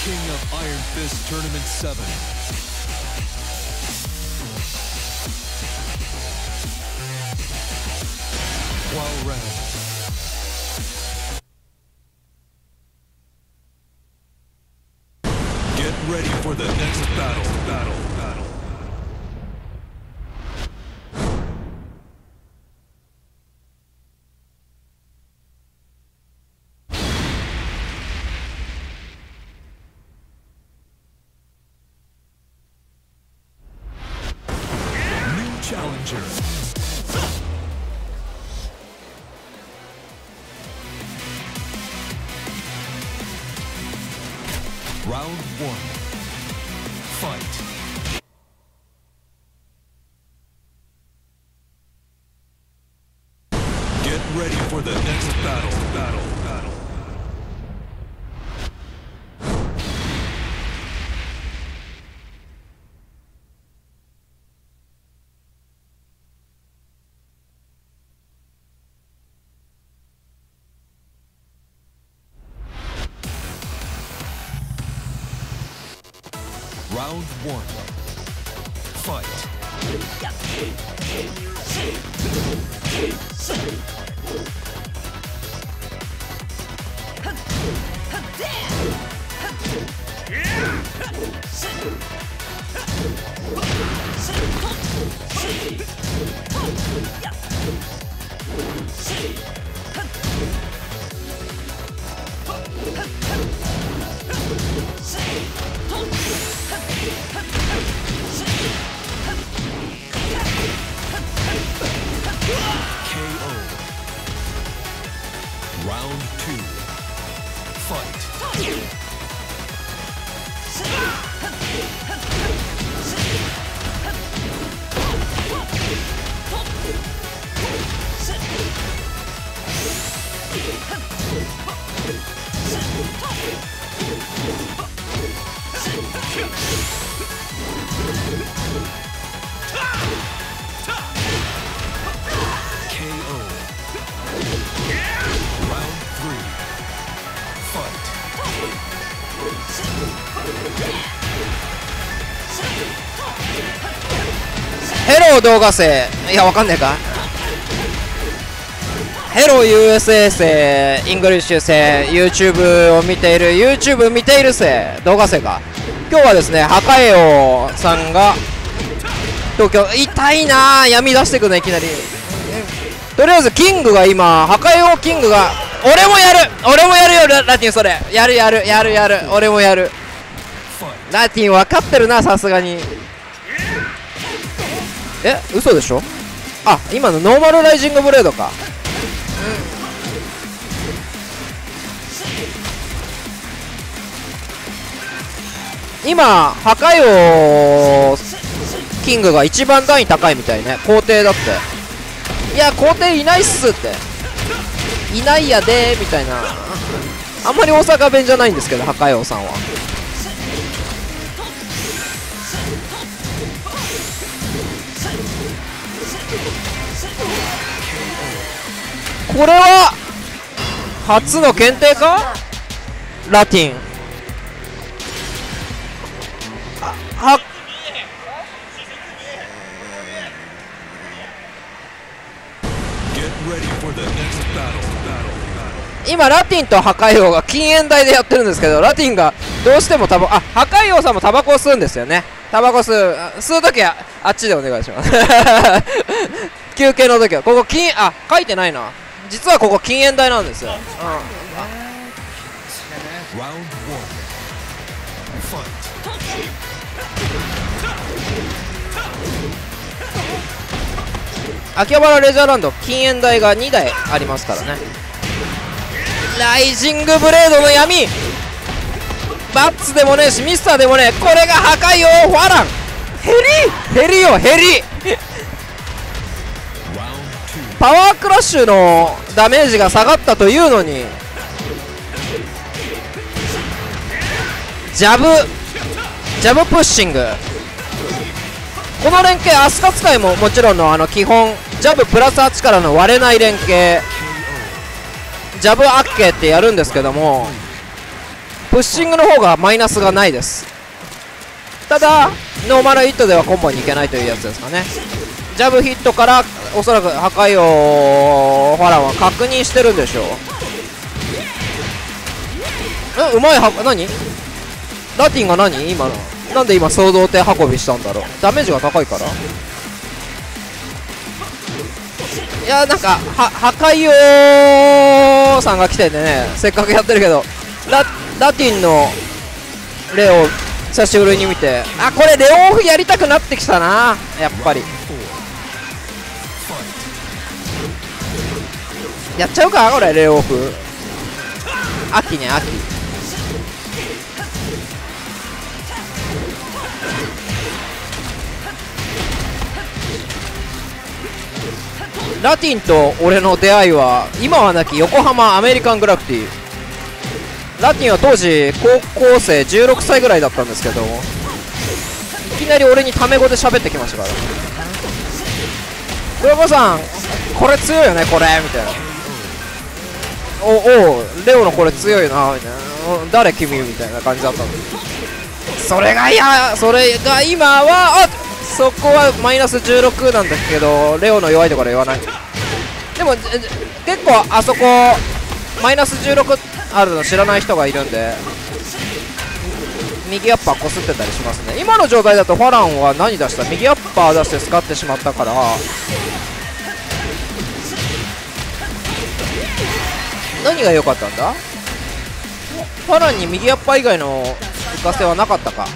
King of Iron Fist Tournament 7. Round one. Fight. KO. いやわかんねえか。ヘロ USA 生イングリッシュ生 YouTube を見ている。YouTube 見ている生動画生か今日はですね破壊王さんが東京痛いなあ闇出してくねいきなり。とりあえずキングが今破壊王キングが俺もやる。俺もやるよラティンそれ。やるやるやるやる。俺もやる。ラティン分かってるなさすがに。え嘘でしょ？あ今のノーマルライジングブレードか。今破壊王キングが一番段位高いみたいね。皇帝だって。いや皇帝いないっすって。いないやでみたいな。あんまり大阪弁じゃないんですけど破壊王さんは。これは初の検定か？ラティンあは Get ready for the next battle. Battle. Battle. 今ラティンと破壊王が禁煙台でやってるんですけどラティンがどうしてもタバあ破壊王さんもタバコを吸うんですよねタバコ吸う吸う時はあっちでお願いします 休憩の時はここ禁あ書いてないな実はここ禁煙台なんですよ、うん、秋葉原レジャーランド禁煙台が2台ありますからね。ライジングブレードの闇。バッツでもねえしミスターでもねえ。これが破壊王ファラン。ヘリ？ヘリよヘリ。パワークラッシュのダメージが下がったというのにジャブジャブプッシング。この連携アスカ使いももちろんのあの基本ジャブプラス8からの割れない連携ジャブアッケーってやるんですけどもプッシングの方がマイナスがないです。ただノーマルヒットではコンボにいけないというやつですかね。ジャブヒットからおそらく破壊王ファランは確認してるんでしょう。えうまいは何？ラティンが何？今の。なんで今総動手運びしたんだろう。ダメージが高いから。いやなんかは破壊王さんが来てねせっかくやってるけどララティンのレオ久しぶりに見てあこれレオオフやりたくなってきたなやっぱり。やっちゃうかこれレオオフ。秋ね秋。ラティンと俺の出会いは今はなき横浜アメリカングラフィティ。ラティンは当時高校生16歳ぐらいだったんですけどいきなり俺にタメ語で喋ってきましたから「ロコさんこれ強いよねこれ」みたいな「おおレオのこれ強いな」みたいな「誰君?」みたいな感じだったんですそれがいやそれが今はあそこはマイナス16なんだけどレオの弱いところ言わない。でも結構あそこマイナス16あるの知らない人がいるんで右アッパーこすってたりしますね。今の状態だとファランは何出した？右アッパー出して使ってしまったから。何が良かったんだ？ファランに右アッパー以外の浮かせはなかったか.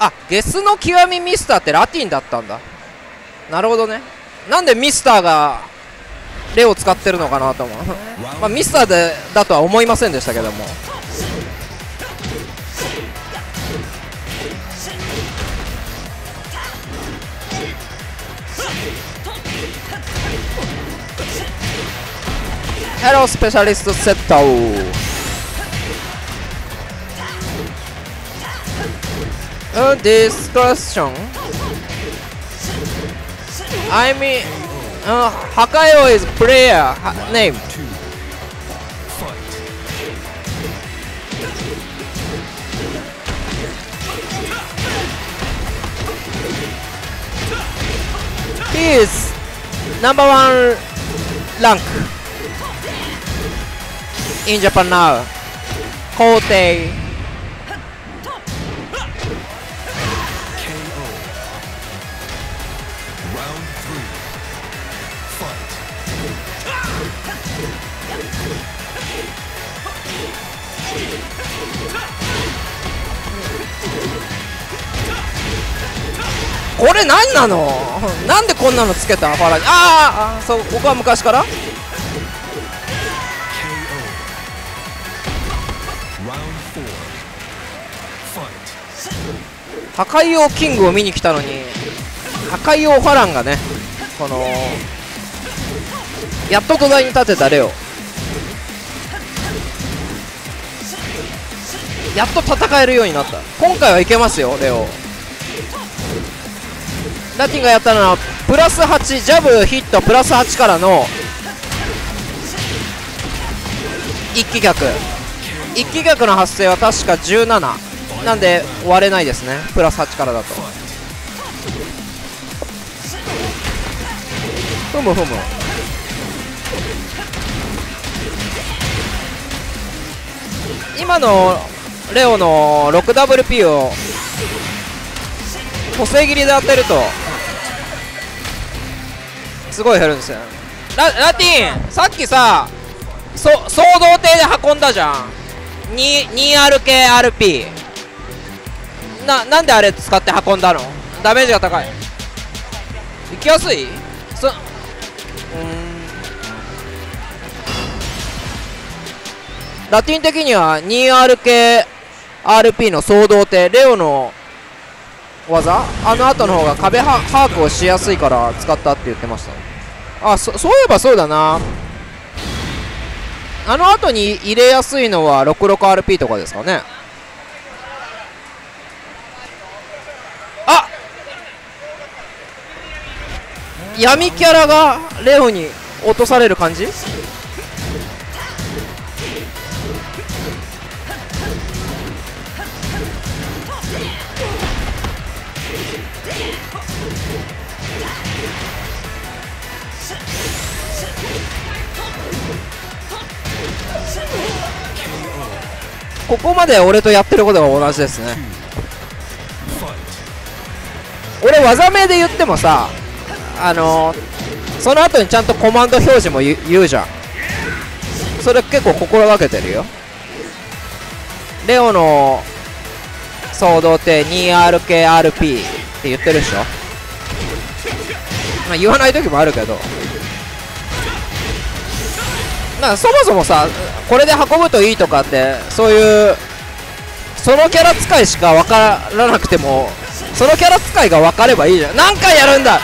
あゲスの極みミスターってラティンだったんだ。なるほどね。なんでミスターがレを使ってるのかなと思う。まあミスターでだとは思いませんでしたけども。ヘロースペシャリストセット Uh, this question. I mean, uh, Hakayo is player ha- name. He is number one rank in Japan now. Kotei. れ何なの？なんでこんなのつけた？ファラにああそうここは昔から？破壊王キングを見に来たのに破壊王ファランがねこのやっと土台に立てたレオ。やっと戦えるようになった。今回はいけますよレオ。ラティンがやったのはプラス8ジャブヒットプラス8からの一気逆一気逆の発生は確か17なんで割れないですね。プラス8からだと。ふむふむ。今のレオの 6WP を補正切りで当てると。すごい減るんですよ。ララティンさっきさそ総動艇で運んだじゃん。2RKRP ななんであれ使って運んだの？ダメージが高い。行きやすい？そうん。ラティン的には 2RKRP の総動艇レオの技？あの後の方が壁は把握をしやすいから使ったって言ってました。あそそういえばそうだな。あの後に入れやすいのは 66RP とかですかね。あ！闇キャラがレオに落とされる感じ？ここまで俺とやってることが同じですね。俺技名で言ってもさあのー、その後にちゃんとコマンド表示も言うじゃん。それ結構心がけてるよ。レオの総動って 2RKRP って言ってるでしょ。まあ言わない時もあるけど。なそもそもさこれで運ぶといいとかってそういうそのキャラ使いしか分からなくてもそのキャラ使いが分かればいいじゃん。何回やるんだ。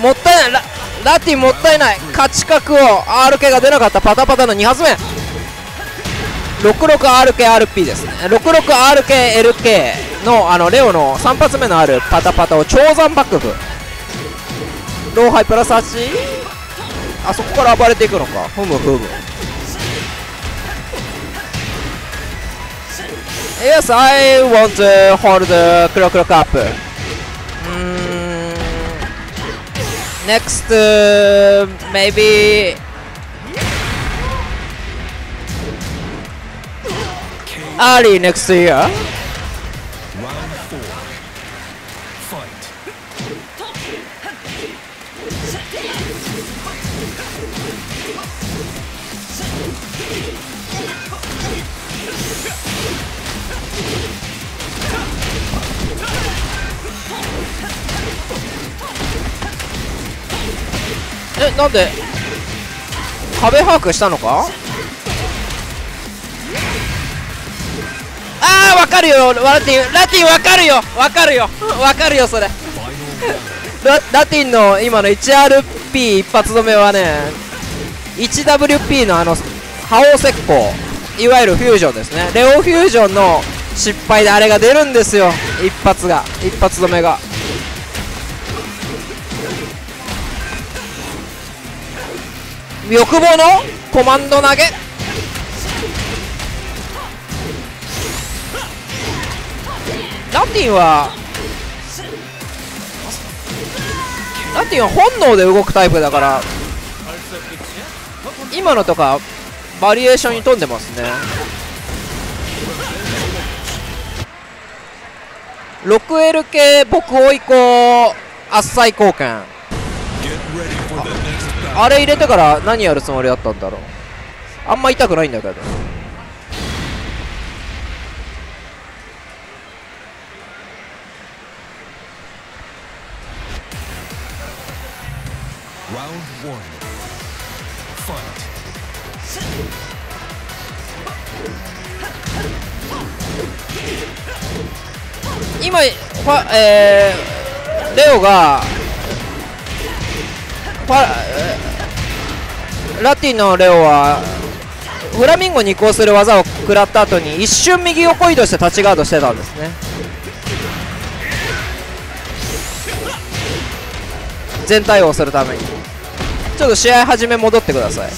もったいないララティもったいない勝ち角を RK が出なかったパタパタの2発目。66RKRP ですね。66RKLK のあのレオの3発目のあるパタパタを超山幕府。ローハイプラス8あそこから暴れていくのかふむふむ Yes, I want to hold the clock clock up. Mm, next, uh, maybe. Early next year. なんで壁把握したのか？あーわかるよ。ラティンラティンわかるよ。わかるよ。わかるよそれ。ララティンの今の 1RP 一発止めはね 1WP のあの覇王石膏いわゆるフュージョンですね。レオフュージョンの失敗であれが出るんですよ。一発が。一発止めが。欲望のコマンド投げ。ラティンはラティンは本能で動くタイプだから今のとかバリエーションに富んでますね。6L 系僕追い子あっさい貢献あれ入れてから何やるつもりだったんだろう。あんま痛くないんだけど。今ファえー、レオがラティのレオはフラミンゴに移行する技を食らった後に一瞬右横移動して立ちガードしてたんですね。全対応するために。ちょっと試合始め戻ってください。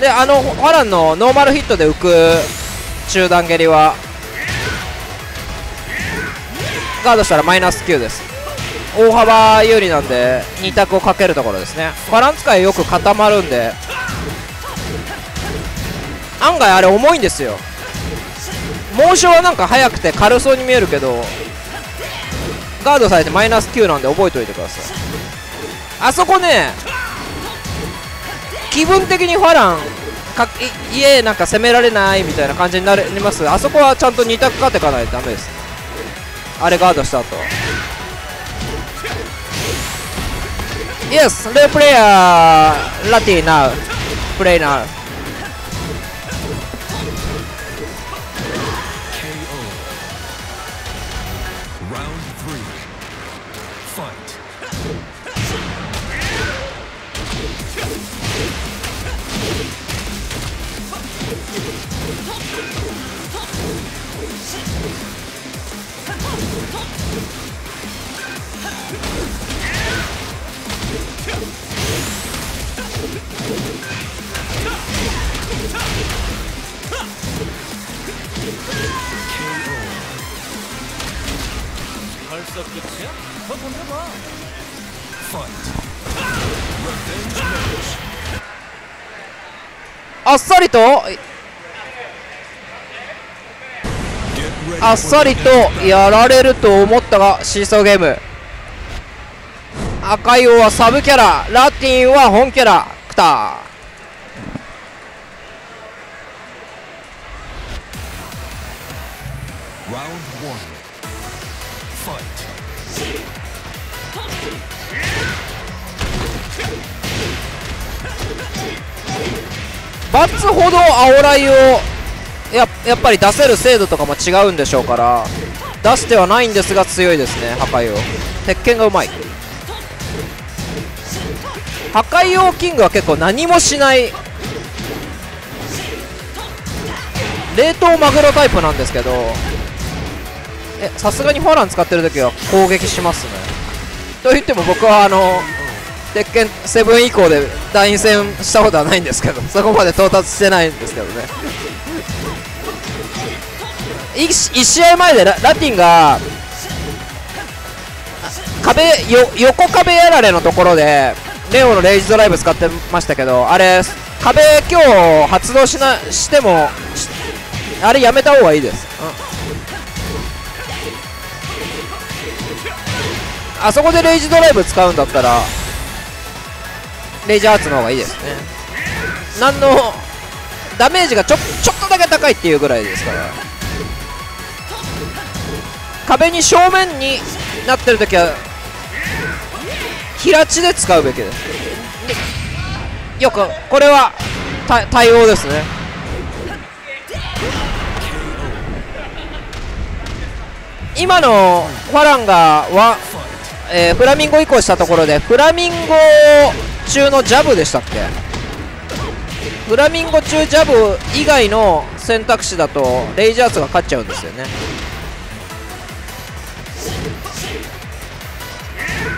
であのファランのノーマルヒットで浮く中段蹴りはガードしたらマイナス9です。大幅有利なんで2択をかけるところですね。バラン使いよく固まるんで。案外あれ重いんですよ。モーションはなんか速くて軽そうに見えるけどガードされてマイナス9なんで覚えておいてください。あそこね気分的にファランかい家なんか攻められないみたいな感じになります。あそこはちゃんと2択勝っていかないとダメです。あれガードした後。Yes, the player Lati now. Play now. 벌써 끝이야? 더 던져봐. Fight. Revenge match. あっさりと Get ready あっさり for と the next battle. やられると思ったがシーソーゲーム赤い王はサブキャララティンは本キャラクタ Round バッツほど煽らいをややっぱり出せる精度とかも違うんでしょうから出してはないんですが強いですね破壊王鉄拳がうまい。破壊王キングは結構何もしない冷凍マグロタイプなんですけどえさすがにフォラン使ってる時は攻撃しますね。と言っても僕はあの鉄拳7以降で団員戦したことはないんですけど そこまで到達してないんですけどね。1, 試合前でララティンが壁よ横壁やられのところでレオのレイジドライブ使ってましたけどあれ壁今日発動しなしてもあれやめた方がいいです、うん。あそこでレイジドライブ使うんだったらレイジアーツの方がいいですね。何のダメージがちょちょっとだけ高いっていうぐらいですから。壁に正面になってるときは平地で使うべきです。よくこれは対応ですね。今のファランガは、えーフラミンゴ移行したところでフラミンゴを中のジャブでしたっけ？フラミンゴ中ジャブ以外の選択肢だとレイジャーツが勝っちゃうんですよね。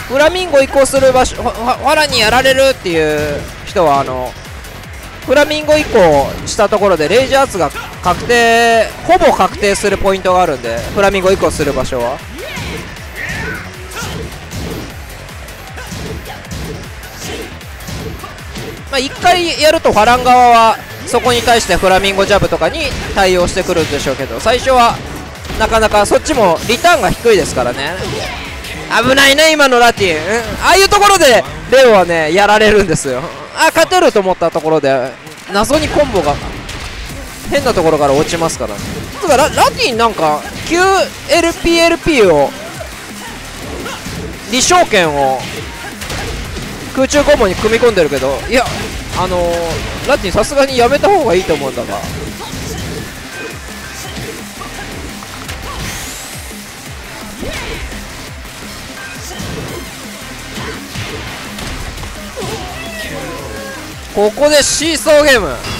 フラミンゴ移行する場所ファラにやられるっていう人はあのフラミンゴ移行したところでレイジャーツが確定ほぼ確定するポイントがあるんでフラミンゴ移行する場所は。まあ、1回やるとファラン側はそこに対してフラミンゴジャブとかに対応してくるんでしょうけど最初はなかなかそっちもリターンが低いですからね。危ないね今のラティ。ン、ああいうところでレオはねやられるんですよ。あ勝てると思ったところで謎にコンボが変なところから落ちますからね。つうかララティンなんか QLPLP を李承権を空中コンボに組み込んでるけどいやあのー、ラティンさすがにやめた方がいいと思うんだが。ここでシーソーゲーム。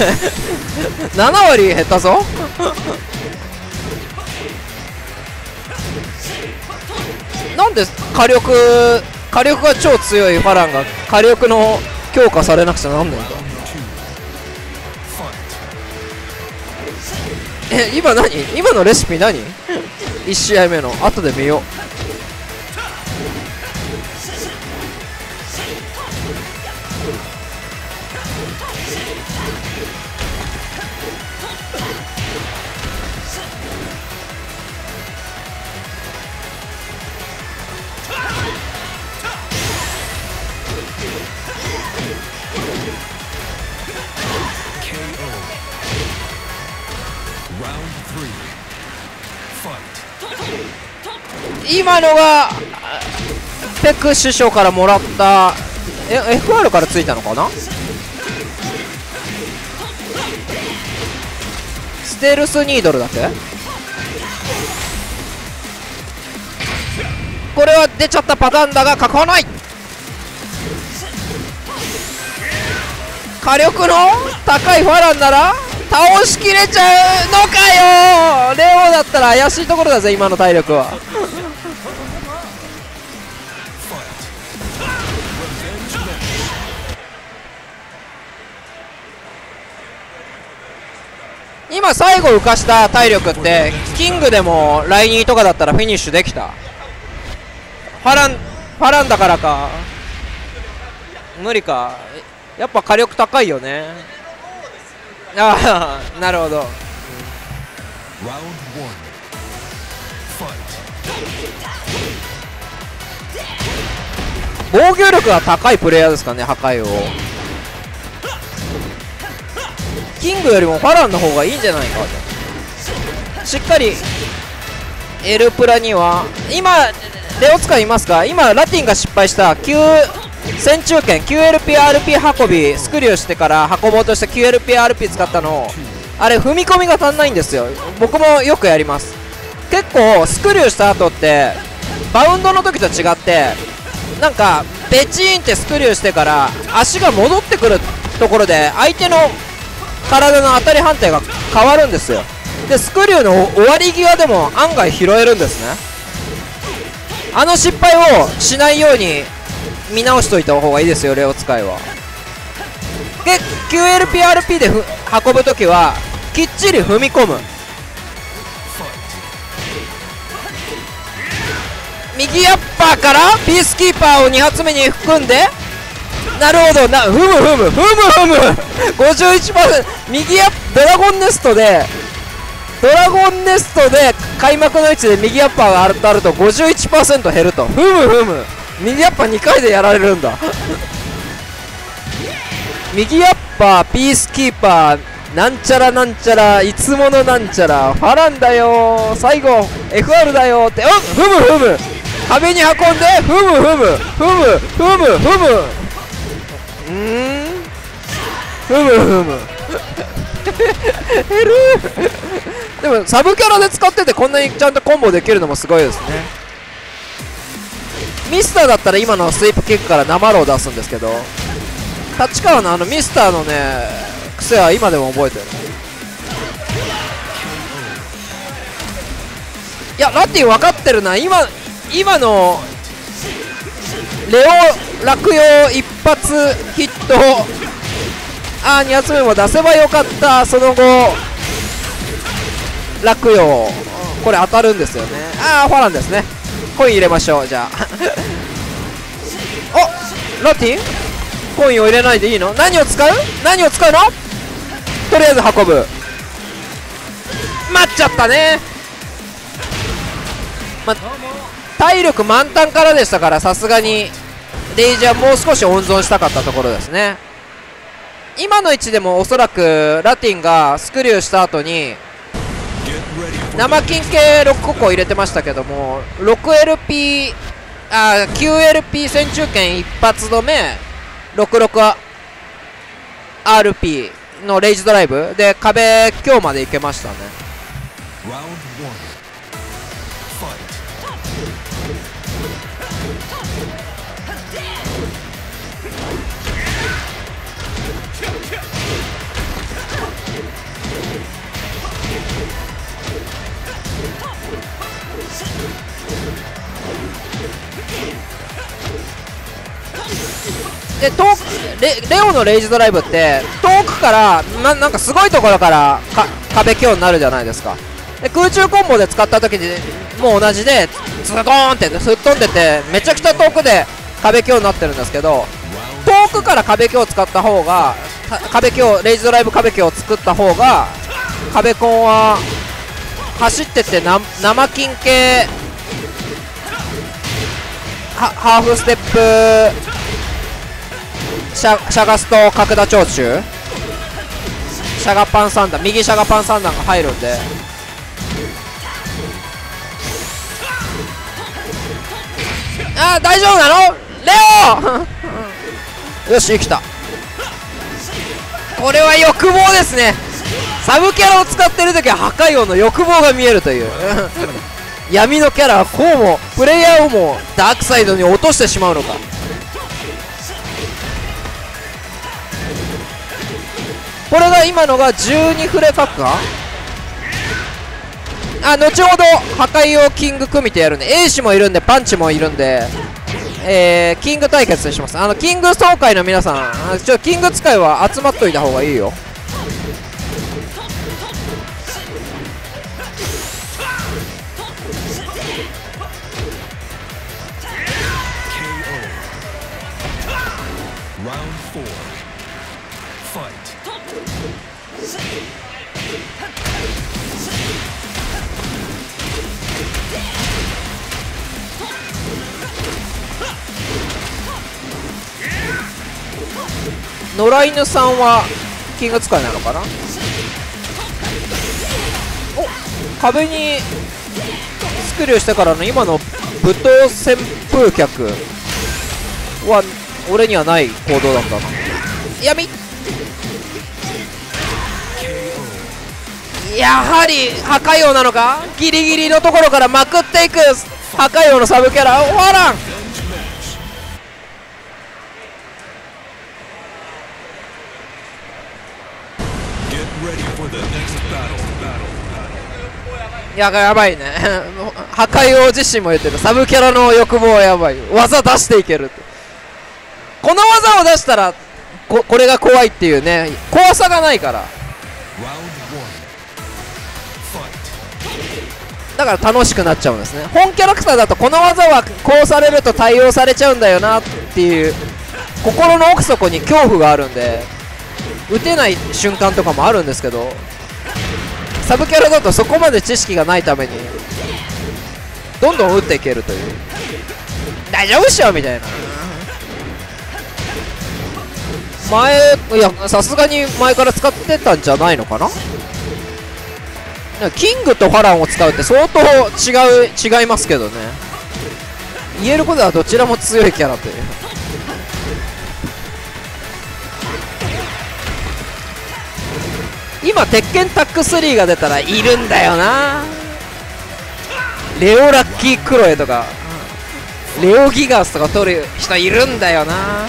7割減ったぞ。なんで火力火力が超強いファランが火力の強化されなくちゃなんないんだ今何？今のレシピ何 ?1 試合目の。後で見よう。今のがペク師匠からもらったえ FR からついたのかな？ステルスニードルだって？これは出ちゃったパターンだが確保ない。火力の高いファランなら倒しきれちゃうのかよ。レオだったら怪しいところだぜ今の体力は。今最後浮かした体力ってキングでもライニーとかだったらフィニッシュできた。ファランファランだからか。無理か。やっぱ火力高いよね。ああなるほど。防御力が高いプレイヤーですかね破壊王。キングよりもファランの方がいいんじゃないかと。しっかりエルプラには今レオ使いますか？今ラティンが失敗した9戦中剣 9LPRP 運びスクリューしてから運ぼうとした 9LPRP 使ったのをあれ踏み込みが足んないんですよ。僕もよくやります。結構スクリューした後ってバウンドの時と違ってなんかベチーンってスクリューしてから足が戻ってくるところで相手の体の当たり判定が変わるんですよ。でスクリューの終わり際でも案外拾えるんですね。あの失敗をしないように見直しといた方がいいですよレオ使いは。で 9LPRP で運ぶときはきっちり踏み込む。右アッパーからピースキーパーを2発目に含んでなるほど。なふむふむ。ふむふむ。51%右アッドラゴンネストでドラゴンネストで開幕の位置で右アッパーが当たると51%減ると。ふむふむ。右アッパー2回でやられるんだ。右アッパーピースキーパーなんちゃらなんちゃらいつものなんちゃらファランだよ最後 FR だよってうんふむふむ。壁に運んでふむふむ。ふむふむふむ。ふむふむ。減るでもサブキャラで使っててこんなにちゃんとコンボできるのもすごいですね。ミスターだったら今のスイープキックから生ロを出すんですけど。立川のあのミスターのね癖は今でも覚えてる。いやラティ分かってるな。今今のレオ落葉一発ヒット。あー2発目も出せばよかった。その後落葉これ当たるんですよね。ああファランですね。コイン入れましょうじゃあ。おラティン？コインを入れないでいいの？何を使う？何を使うの？とりあえず運ぶ。待っちゃったね。ま体力満タンからでしたからさすがにレイジはもう少し温存したかったところですね。今の位置でもおそらくラティンがスクリューした後に生金系6個入れてましたけども 6LP あ 9LP 戦中剣一発止め 66RP のレイジドライブで壁今日まで行けましたね。で遠くレレオのレイジドライブって遠くからななんかすごいところからか壁強になるじゃないですか。で空中コンボで使った時にもう同じでズドーンって吹っ飛んでてめちゃくちゃ遠くで壁強になってるんですけど遠くから壁強を使った方が壁強レイジドライブ壁強を作った方が壁コンは走っててな生金系ハーフステップしゃがすと角田長州。しゃがパン三段右しゃがパン三段が入るんで。ああ大丈夫なの？レオ！よし生きた。これは欲望ですね。サブキャラを使ってる時は破壊王の欲望が見えるという。闇のキャラはこうもプレイヤーをもダークサイドに落としてしまうのか。これが今のが12フレパックかあ後ほど破壊をキング組みてやるんでエイシもいるんでパンチもいるんで。えー、キング対決にします。あのキング総会の皆さんちょキング使いは集まっといた方がいいよ。野良犬さんはキング使いなのかな？お壁にスクリューしてからの今の武闘旋風脚は俺にはない行動だったな。闇。やはり破壊王なのか？ギリギリのところからまくっていく破壊王のサブキャラ？ファランややばいね。破壊王自身も言ってる。サブキャラの欲望はやばい。技出していけるって。この技を出したらここれが怖いっていうね。怖さがないから。だから楽しくなっちゃうんですね。本キャラクターだとこの技はこうされると対応されちゃうんだよなっていう心の奥底に恐怖があるんで打てない瞬間とかもあるんですけどサブキャラだとそこまで知識がないためにどんどん打っていけるという。大丈夫っしょみたいな。前いやさすがに前から使ってたんじゃないのかな？キングとファランを使うって相当違う違いますけどね。言えることはどちらも強いキャラという。今鉄拳タック3が出たらいるんだよな。レオラッキークロエとか。レオギガスとか取る人いるんだよな。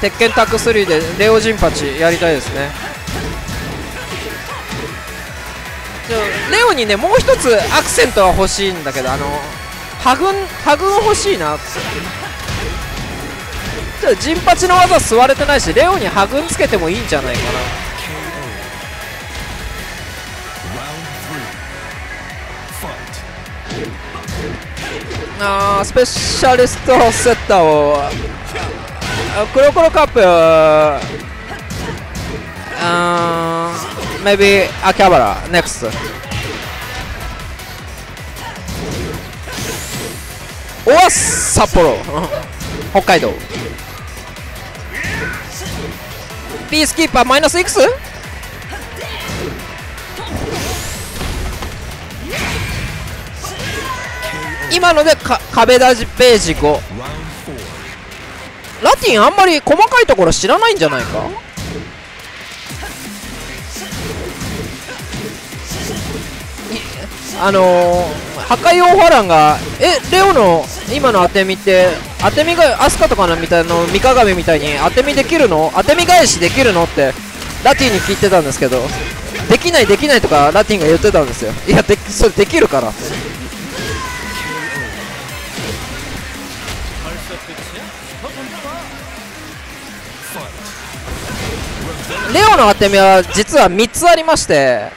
鉄拳タック3でレオジンパチやりたいですね。レオにねもう一つアクセントは欲しいんだけどあのハグンハグン欲しいな。ちょっとジンパチの技吸われてないしレオにハグンつけてもいいんじゃないかな。あースペシャリストセッターを。あクロコロカップ。あー maybe 秋葉原 next おわっ札幌。北海道。ピースキーパーマイナスいくつ今のでか壁出しページ5ラティンあんまり細かいところ知らないんじゃないか？あのー、破壊王ランがえレオの今の当て身って当て身がアスカとかのみたいの三鏡みたいに当て身できるの？当て身返しできるのってラティに聞いてたんですけどできないできないとかラティンが言ってたんですよ。いやでそれできるから。レオの当て身は実は3つありまして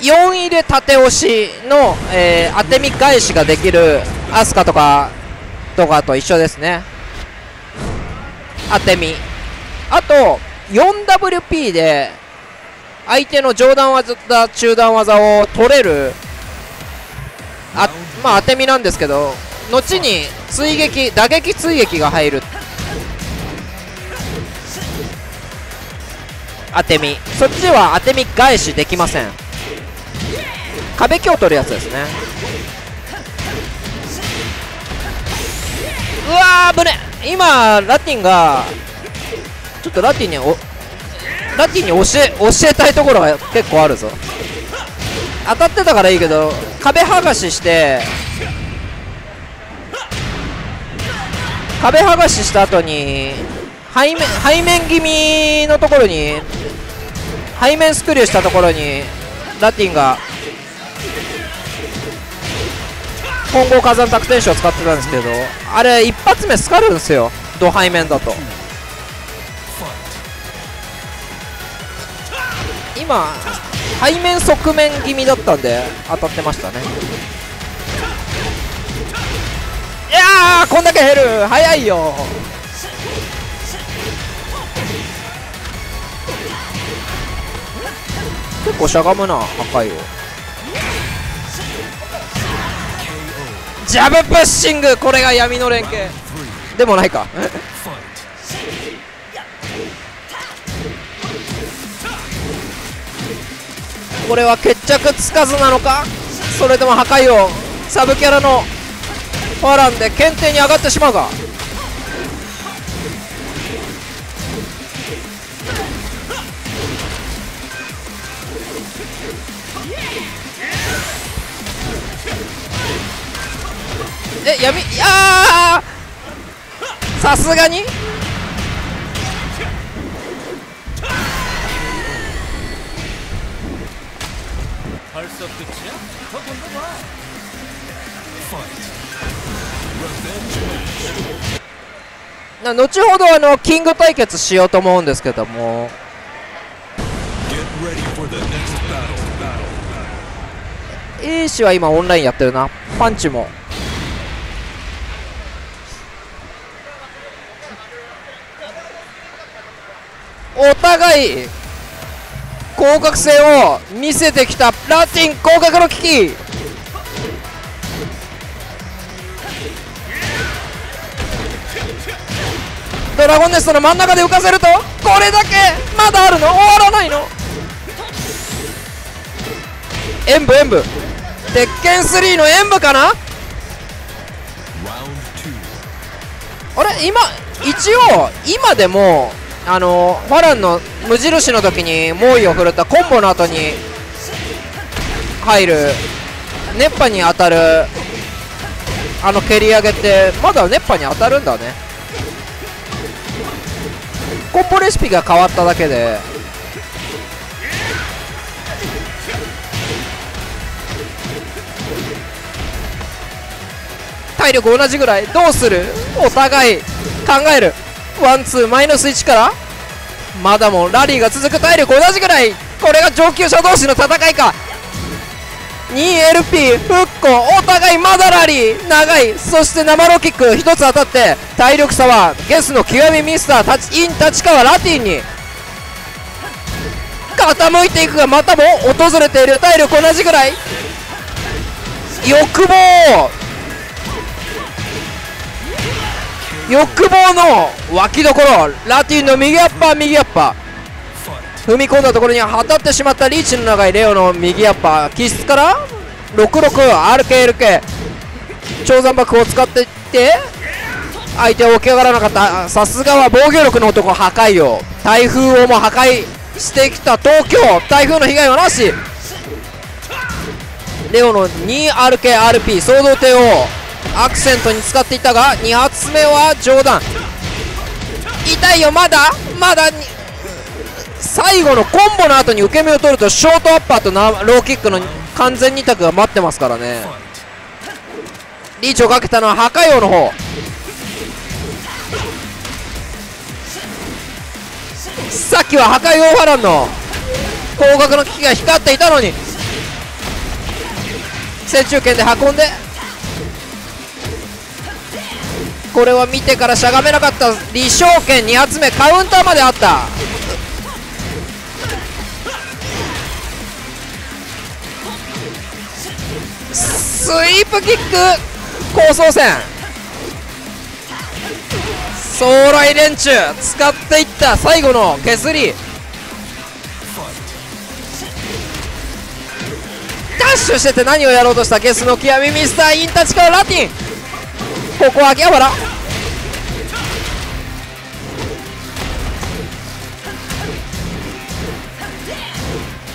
4入れ縦押しの、えー当て身返しができるアスカとかとかと一緒ですね。当て身あと 4WP で相手の上段技中段技を取れるあまあ当て身なんですけど後に追撃打撃追撃が入る。当て身そっちは当て身返しできません。壁強取るやつですね。うわー危ね今ラティンがちょっとラティンにおラティンに教え教えたいところが結構あるぞ。当たってたからいいけど壁剥がしして壁剥がしした後に背面背面気味のところに背面スクリューしたところにラティンが混合火山卓天使を使ってたんですけどあれ一発目スカるんですよ。ド背面だと。今背面側面気味だったんで当たってましたね。いやこんだけ減る。早いよ。結構しゃがむな破壊を。ジャブプッシングこれが闇の連携。でもないか。これは決着つかずなのか？それとも破壊王？サブキャラのファランで検定に上がってしまうか？え闇あー。さすがに？な後ほどあのキング対決しようと思うんですけども。エイシは今オンラインやってるな。パンチも。お互い広角性を見せてきたラティン広角の危機。ドラゴンネストの真ん中で浮かせるとこれだけまだあるの？終わらないの？演武演武。鉄拳3の演武かな？あれ？今一応今でもあのファランの無印の時に猛威を振るったコンボの後に入る。熱波に当たる。あの蹴り上げってまだ熱波に当たるんだね。コンボレシピが変わっただけで。体力同じぐらい。どうする？お互い考える。ワンツーマイナス1からまだもラリーが続く体力同じぐらい。これが上級者同士の戦いか。2LP フッコお互いまだラリー。長い。そして生ローキック1つ当たって体力差はゲスの極みミスターたちイン立川ラティンに。傾いていくがまたも訪れている。体力同じぐらい。欲望欲望の脇どころ。ラティンの右アッパー右アッパー。踏み込んだところには当たってしまった。リーチの長いレオの右アッパー。気質から 66RKLK 超山爆を使っていって相手を起き上がらなかった。さすがは防御力の男破壊王。台風をも破壊してきた。東京台風の被害はなし。レオの 2RKRP 総動艇をアクセントに使っていたが2発目は冗談痛いよまだ。まだ最後のコンボの後に受け身を取るとショートアッパーとローキックの完全2択が待ってますからね。リーチをかけたのは破壊王の方。さっきは破壊王ファランの高額の機器が光っていたのに。戦中剣で運んでこれは見てからしゃがめなかった李承賢2発目カウンターまであった。スイープキック構想戦将来連中使っていった最後の削り。ダッシュしてて何をやろうとしたゲスの極みミスターインタチカラティン。ここは秋葉原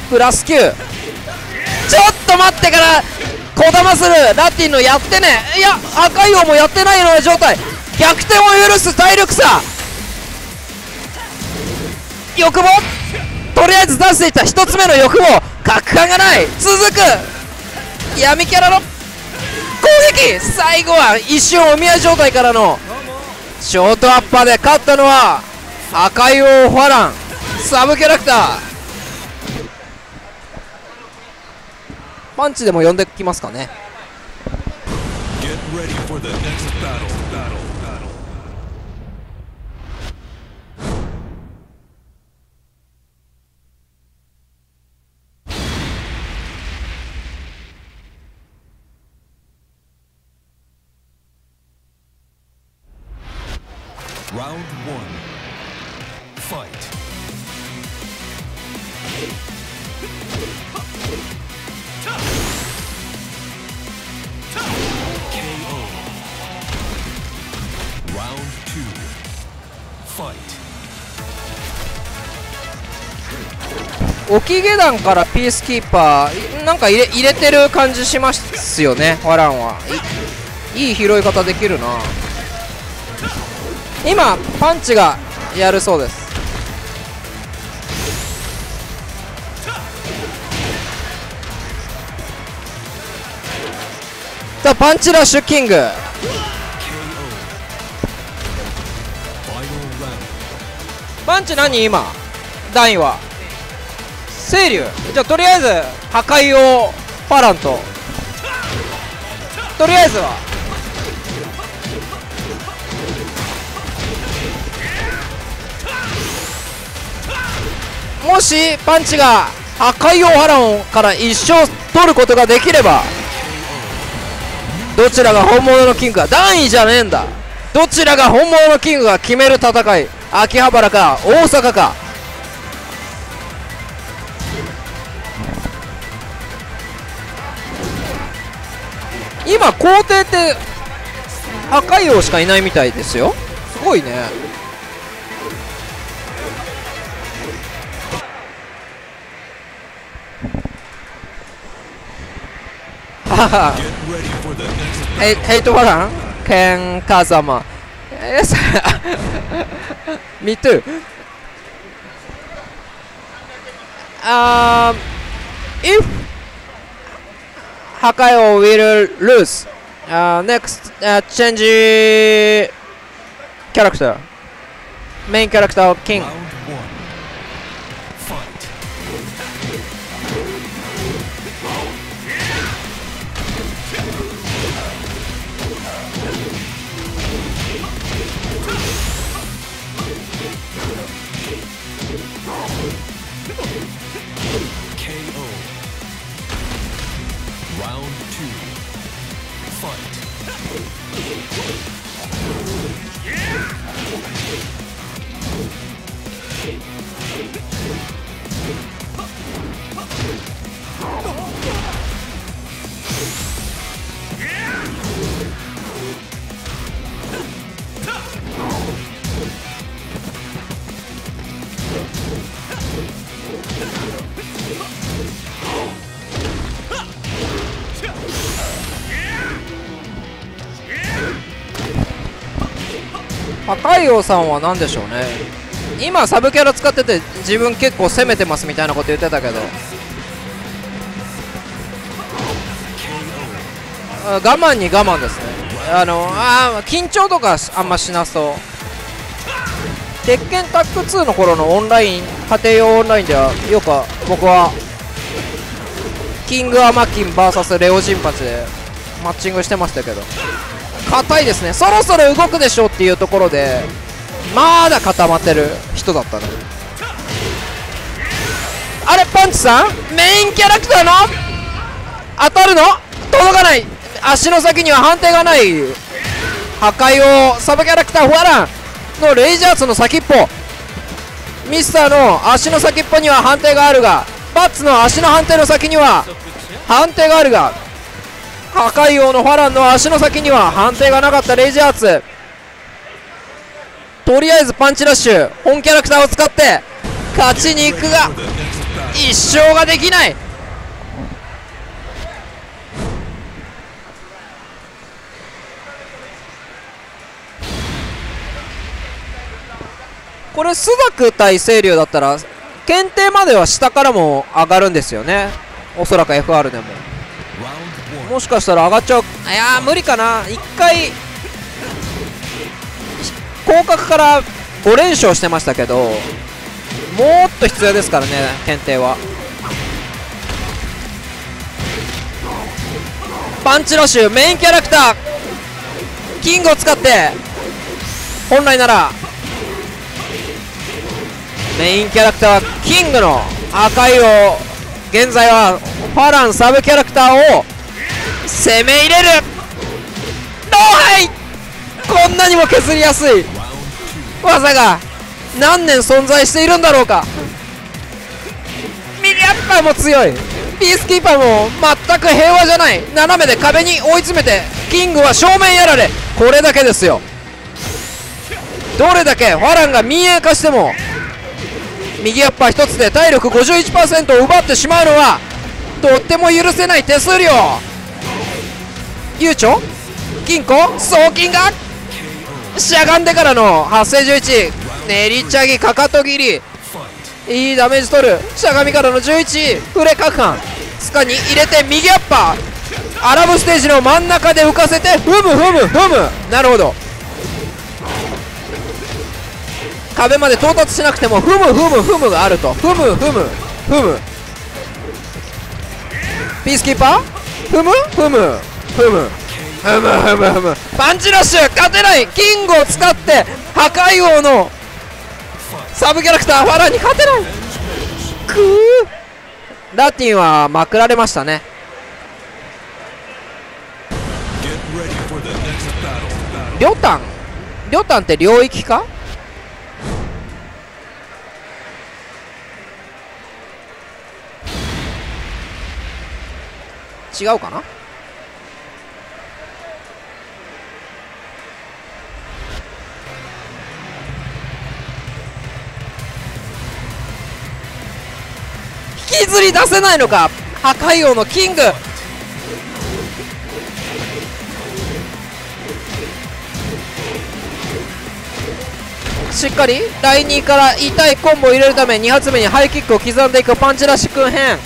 プラス9ちょっと待ってからこだまする。ラティンのやってね。いや赤い王もやってないような状態。逆転を許す体力差。欲望。とりあえず出していた1つ目の欲望。格感がない。続く。闇キャラの撃最後は一瞬お見合い状態からのショートアッパーで勝ったのは赤い王ファランサブキャラクター。パンチでも呼んできますかね。沖下段からピースキーパーなんか入れ入れてる感じしますよねワランは。いいい拾い方できるな。今パンチがやるそうです。さあパンチラッシュキングパンチ何今？段位は。清流じゃあとりあえず破壊をパランと。とりあえずは。もしパンチが破壊王ハランから一生取ることができればどちらが本物のキングか。段位じゃねえんだ。どちらが本物のキングが決める戦い。秋葉原か大阪か。今皇帝って破壊王しかいないみたいですよ。すごいね。ヘイヘイトバランケンカザマ Yes. Me too. Um, If Hakayo will lose uh, Next uh, change character Main character King 破壊王さんは何でしょうね。今サブキャラ使ってて自分結構攻めてますみたいなこと言ってたけど。我慢に我慢ですね。あのあ緊張とかあんましなそう。鉄拳タック2の頃のオンライン家庭用オンラインではよく僕はキングアマキン VS レオジンパチでマッチングしてましたけど。硬いですね。そろそろ動くでしょっていうところでまだ固まってる人だったね。あれパンチさん？メインキャラクターの？当たるの？届かない。足の先には判定がない。破壊をサブキャラクターファランのレイジャーツの先っぽ。ミスターの足の先っぽには判定があるがバッツの足の判定の先には判定があるが破壊王のファランの足の先には判定がなかったレイジアーツ。とりあえずパンチラッシュ。本キャラクターを使って勝ちに行くが一生ができない。これスザク対清流だったら検定までは下からも上がるんですよね。おそらく FR でも。もしかしたら上がっちゃう。いや無理かな。1回降格から5連勝してましたけどもっと必要ですからね検定は。パンチラッシュメインキャラクター。キングを使って本来ならメインキャラクターキングの赤いを現在はファランサブキャラクターを攻め入れる。ノーハイ。こんなにも削りやすい。技が何年存在しているんだろうか。ミリアッパーも強い。ピースキーパーも全く平和じゃない。斜めで壁に追い詰めてキングは正面やられ。これだけですよ。どれだけファランが民営化しても右アッパー一つで体力51%を奪ってしまうのはとっても許せない手数料。悠長金庫送金が？しゃがんでからの発生11練りチャギかかと切り。いいダメージ取る。しゃがみからの11フレ角半スカに入れて右アッパー。アラブステージの真ん中で浮かせてふむふむふむ。なるほど。壁まで到達しなくてもふむふむふむがあると。ふむふむふむ。ピースキーパーふむふむ。ふむふむふむふむパンチラッシュ勝てない!キングを使って破壊王のサブキャラクターファラに勝てない!くーラティンはまくられましたね. Get ready for the next battle. battle. リョタンリョタンって領域か?違うかな引きずり出せないのか？破壊王のキング。しっかり？第2から痛いコンボを入れるため2発目にハイキックを刻んでいくパンチラッシュ君編。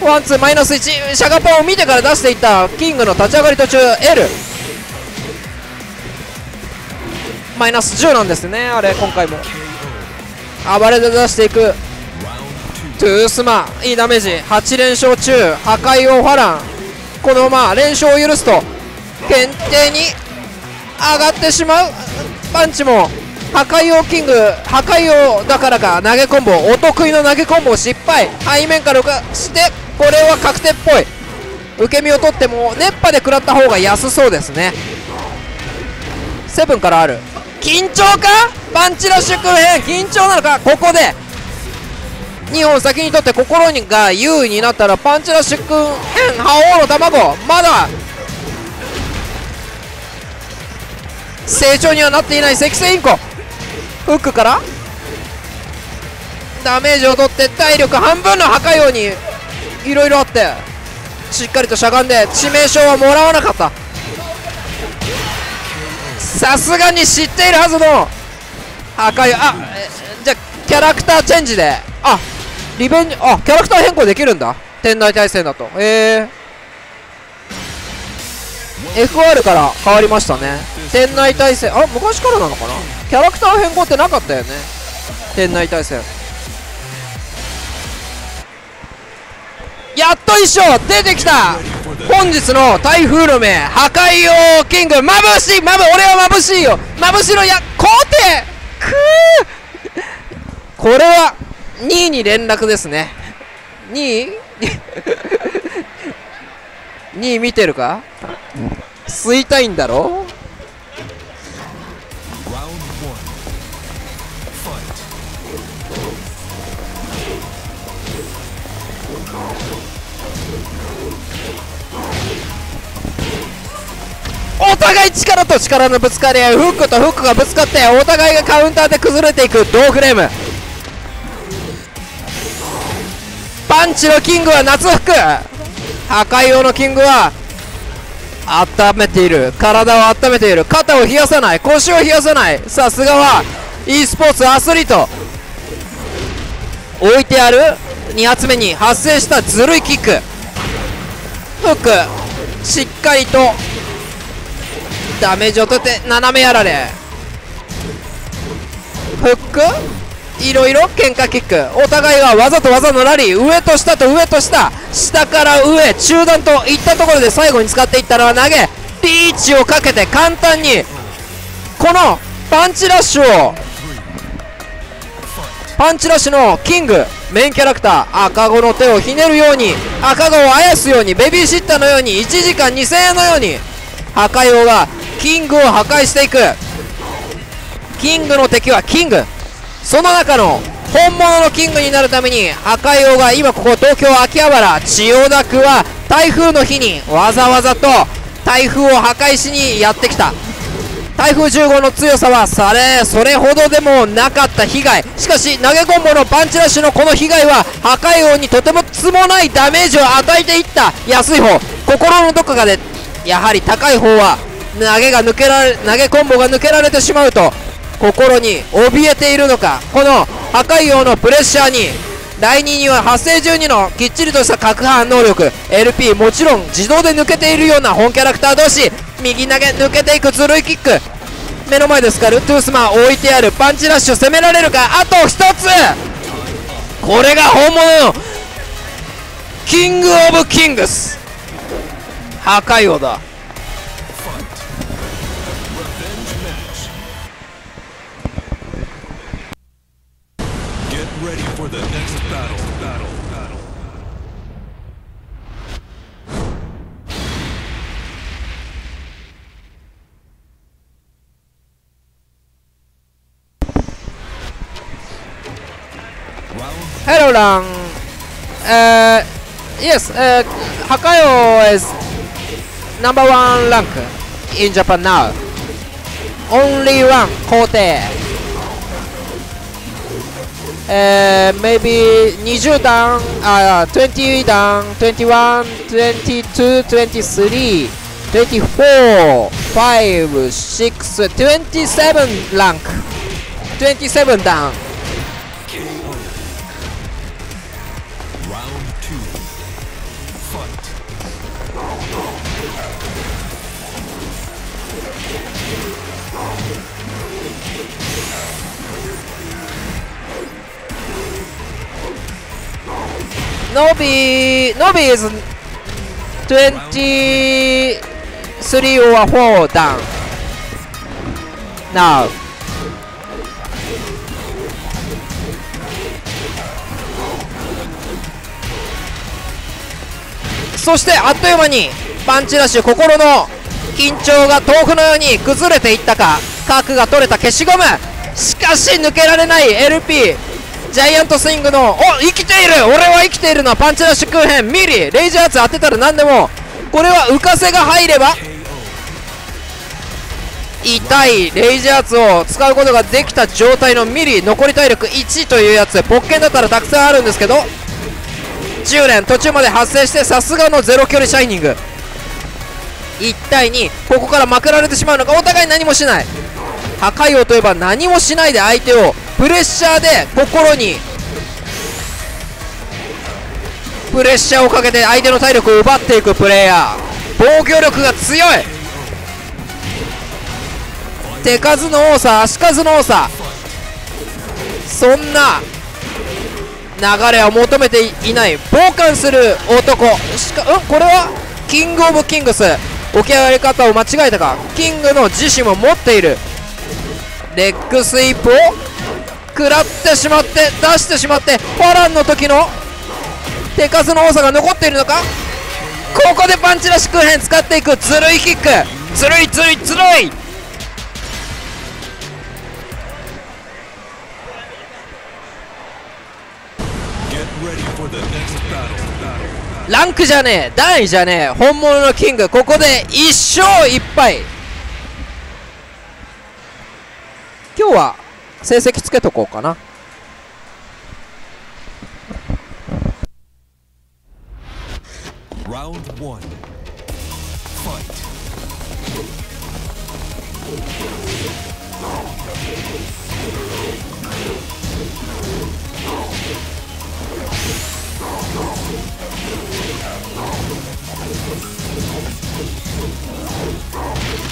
ワンツーマイナス1シャガパンを見てから出していった。キングの立ち上がり途中 L マイナス10なんですねあれ今回も。暴れで出していく。トゥースマいいダメージ8連勝中破壊王ファラン。このまま連勝を許すと検定に上がってしまうパンチも破壊王キング破壊王だからか投げコンボお得意の投げコンボ失敗背面から浮かしてこれは確定っぽい。受け身を取っても熱波で食らった方が安そうですね。セブンからある。緊張か？パンチラッシュ君緊張なのか？ここで2本先に取って心が優位になったらパンチラッシュ君編覇王の卵まだ成長にはなっていない赤星インコフックからダメージを取って体力半分の破壊王にいろいろあってしっかりとしゃがんで致命傷はもらわなかったさすがに知っているはずの破壊あじゃあキャラクターチェンジであリベンジあキャラクター変更できるんだ。店内対戦だと。えー。FR から変わりましたね。店内対戦あ昔からなのかな？キャラクター変更ってなかったよね。店内対戦。やっと衣装出てきた。本日の台風の目破壊王キング眩しいまぶ俺は眩しいよ。眩しいのや皇帝くーこれは2位に連絡ですね。2位2位見てるか？吸いたいんだろ？お互い力と力のぶつかり合いフックとフックがぶつかってお互いがカウンターで崩れていく同フレーム。パンチのキングは夏服。破壊用のキングは温めている。体を温めている。肩を冷やさない。腰を冷やさない。さすがは e スポーツアスリート。置いてある2発目に発生したずるいキック。フック。しっかりと。ダメージを取って斜めやられ。フック。いろいろ喧嘩キックお互いが技と技のラリー。上と下と上と下。下から上中段といったところで最後に使っていったのは投げ。リーチをかけて簡単にこのパンチラッシュを。パンチラッシュのキングメインキャラクター赤子の手をひねるように赤子をあやすようにベビーシッターのように1時間2000円のように破壊王がキングを破壊していく。キングの敵はキング。その中の本物のキングになるために破壊王が今ここ東京秋葉原千代田区は台風の日にわざわざと台風を破壊しにやってきた。台風10号の強さはされそれほどでもなかった被害。しかし投げコンボのパンチラッシュのこの被害は破壊王にとてもつもないダメージを与えていった。安い方。心のどこかでやはり高い方は投げが抜けられ投げコンボが抜けられてしまうと。心に怯えているのか。この破壊王のプレッシャーに第2には発生12のきっちりとした核反能力。LP もちろん自動で抜けているような本キャラクター同士右投げ抜けていくずるいキック。目の前でスカルトゥースマン置いてあるパンチラッシュ攻められるか。あと1つ。これが本物のキングオブキングス。破壊王だ。Ready for the next battle. Battle. Battle. Hello, Lang. Uh, yes, uh, Hakayo is number one rank in Japan now. Only one Kote. Uh, maybe 20 down, uh, 20 down, 21, 22, 23, 24, 5, 6, 27 rank. 27 down. Nobi Nobi is 23 or 4 down. Now. そしてあっという間にパンチラッシュ心の緊張が豆腐のように崩れていったか。角が取れた消しゴム。しかし抜けられない LP ジャイアントスイングのお生きている。俺は生きているのはパンチラッシュ空辺ミリ。レイジャーツ当てたら何でも。これは浮かせが入れば痛い。レイジャーツを使うことができた状態のミリ。残り体力1というやつ。ポッケンだったらたくさんあるんですけど。10連。途中まで発生してさすがのゼロ距離シャイニング。1対2ここからまくられてしまうのかお互い何もしない。破壊王といえば何もしないで相手をプレッシャーで心にプレッシャーをかけて相手の体力を奪っていくプレイヤー。防御力が強い。手数の多さ足数の多さ。そんな流れは求めていない。傍観する男。しかうんこれはキングオブキングス。起き上がり方を間違えたか。キングの自身も持っている。レッグスイープを食らってしまって出してしまってファランの時の手数の多さが残っているのか？ここでパンチラシクーヘン使っていく。ずるいキック。ずるいずるいずるい。ランクじゃねえ段位じゃねえ本物のキング。ここで1勝1敗。今日は成績つけとこうかな Round one. Fight. Thank you.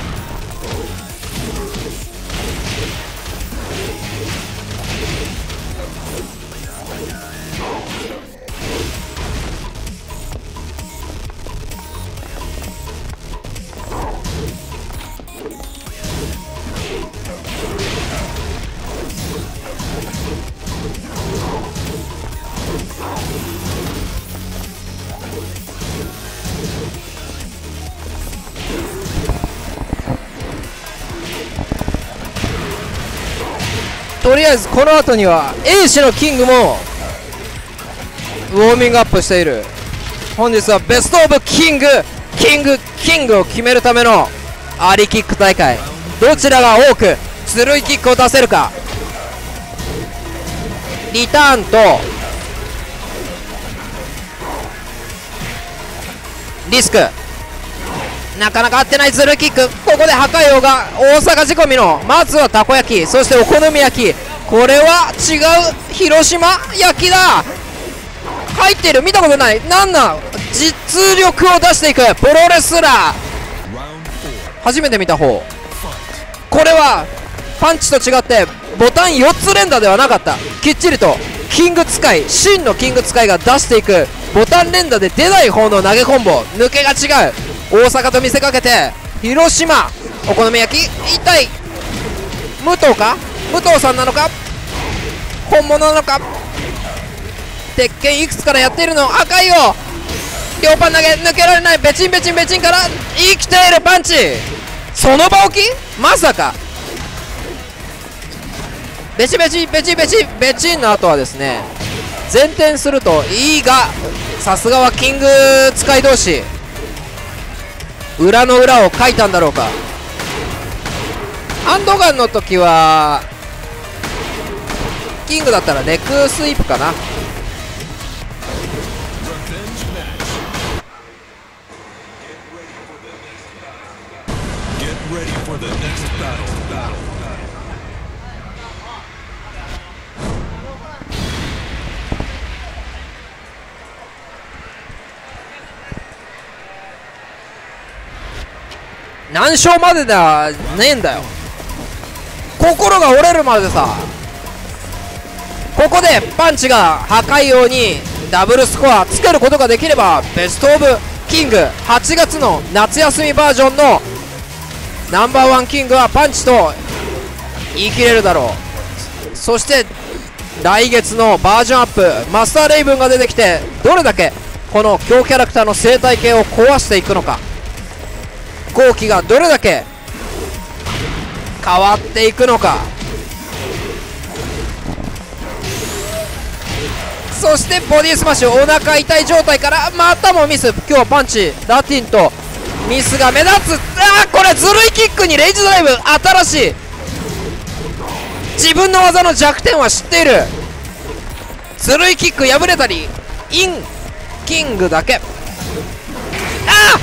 とりあえずこの後には A 氏のキングもウォーミングアップしている。本日はベストオブキングキングキングを決めるためのアリキック大会。どちらが多くずるいキックを出せるか。リターンとリスク。なかなか合ってないズルキック。ここで破壊王が大阪仕込みのまずはたこ焼きそしてお好み焼き。これは違う広島焼きだ。入ってる。見たことない。なんなん実力を出していく。プロレスラー。初めて見た方。これはパンチと違ってボタン4つ連打ではなかった。きっちりとキング使い真のキング使いが出していく。ボタン連打で出ない方の投げコンボ。抜けが違う。大阪と見せかけて広島。お好み焼き痛い武藤か？武藤さんなのか？本物なのか？鉄拳いくつからやっているの？赤いよ。両パン投げ抜けられない。ベチンベチンベチンから生きているパンチ。その場置き？まさか。ベチベチベチベチベチンの後はですね前転するといいがさすがはキング使い同士。裏の裏を書いたんだろうか。ハンドガンの時はキングだったらネックスイープかな。何勝までではねえんだよ。心が折れるまでさ。ここでパンチが破壊王にダブルスコアつけることができればベストオブキング8月の夏休みバージョンのナンバーワンキングはパンチと言い切れるだろう。そして来月のバージョンアップマスターレイブンが出てきてどれだけこの強キャラクターの生態系を壊していくのか。後期がどれだけ変わっていくのか。そしてボディスマッシュお腹痛い状態からまたもミス。今日はパンチラティンとミスが目立つ。あーこれずるいキックにレイジドライブ。新しい。自分の技の弱点は知っている。ずるいキック破れたりインキングだけ。ああ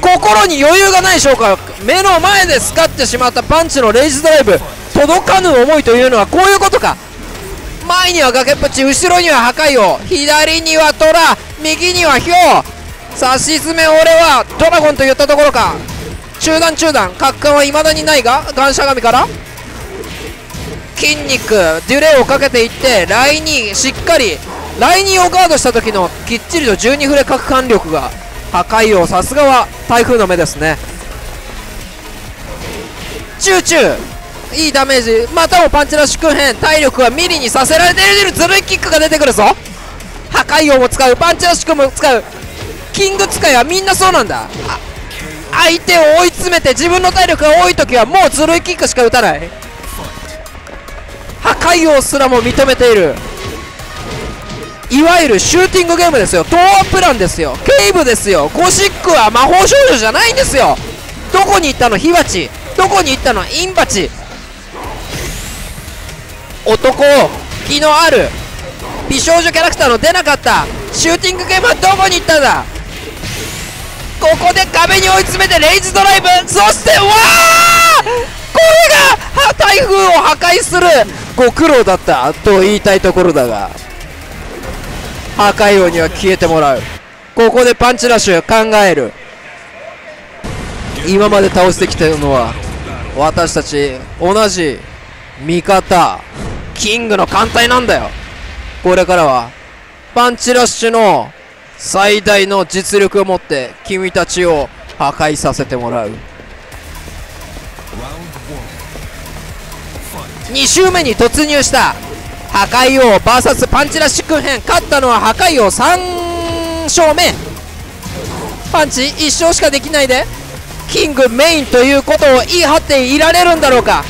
心に余裕がないでしょうか目の前でスカってしまったパンチのレイジドライブ。届かぬ思いというのはこういうことか。前には崖っぷち後ろには破壊王左にはトラ右にはヒョウ差し詰め俺はドラゴンと言ったところか。中段中段角感は未だにないがガンしゃがみから。筋肉デュレをかけていってライにしっかりライニーをガードした時のきっちりと12フレ角感力が。破壊王さすがは台風の目ですね。チューチュー。いいダメージ。またもパンチラッシュクーヘン体力はミリにさせられている。ずるいキックが出てくるぞ。破壊王も使う。パンチラッシュクも使う。キング使いはみんなそうなんだ。相手を追い詰めて自分の体力が多い時はもうずるいキックしか打たない。破壊王すらも認めている。いわゆるシューティングゲームですよ。東亜プランですよ。ケイブですよ。ゴシックは魔法少女じゃないんですよ。どこに行ったの？火鉢どこに行ったの？インバチ。男気のある美少女キャラクターの出なかった。シューティングゲームはどこに行ったんだ？ここで壁に追い詰めてレイズドライブ。そしてわあこれが台風を破壊する。ご苦労だった。と言いたいところだが。破壊王には消えてもらう。ここでパンチラッシュ考える。今まで倒してきてるのは私たち同じ味方。キングの艦隊なんだよ。これからはパンチラッシュの最大の実力を持って君たちを破壊させてもらう。2周目に突入した。破壊王 VS パンチラッシュ君編。勝ったのは破壊王3勝目。パンチ1勝しかできないで。キングメインということを言い張っていられるんだろうか。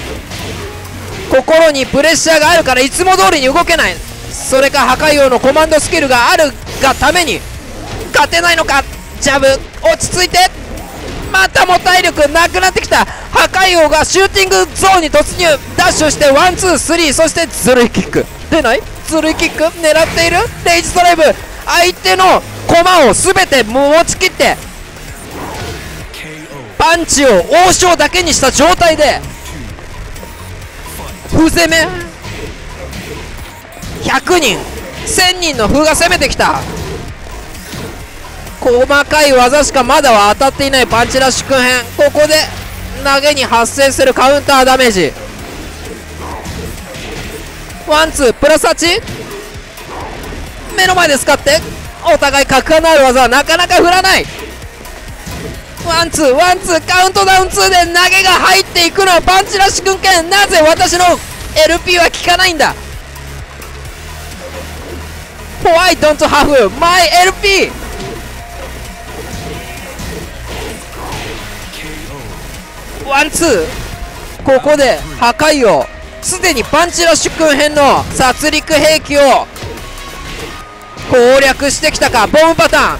心にプレッシャーがあるからいつも通りに動けない。それか破壊王のコマンドスキルがあるがために。勝てないのか？ジャブ落ち着いて。またも体力なくなってきた。破壊王がシューティングゾーンに突入。ダッシュしてワンツースリーそしてずるいキック。出ない？ずるいキック狙っている。レイジドライブ。相手の駒を全て持ち切って。パンチを王将だけにした状態で。歩攻め。100人1000人の歩が攻めてきた。細かい技しかまだは当たっていないパンチラッシュ君編。ここで投げに発生するカウンターダメージ。ワンツープラス8目の前で使ってお互い格好のある技はなかなか振らない。ワンツーワンツーカウントダウン2で投げが入っていくのはパンチラッシュ君剣なぜ私の LP は効かないんだ。Why don't have my LP? ワンツー。ここで破壊をすでにパンチラッシュ君編の殺戮兵器を攻略してきたか。ボムパターン。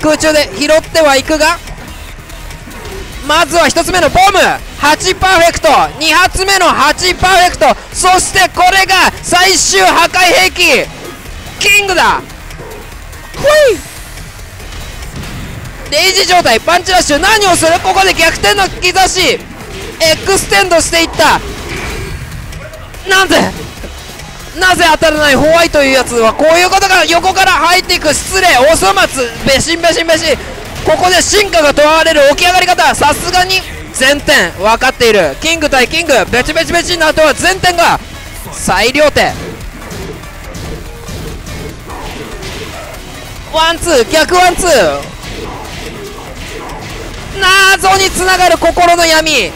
空中で拾ってはいくがまずは1つ目のボム。8パーフェクト。2発目の8パーフェクト。そしてこれが最終破壊兵器。キングだ。ほい。レイジ状態。パンチラッシュ。何をする？ここで逆転の兆し。エクステンドしていった。なんで？なぜ当たらないホワイトいうやつはこういうことが横から入っていく失礼。お粗末べしんべしんべし。ここで進化が問われる起き上がり方。さすがに前転分かっている。キング対キング。ベチベチベチの後は前転が。最良手。ワンツー逆ワンツー。謎につながる心の闇。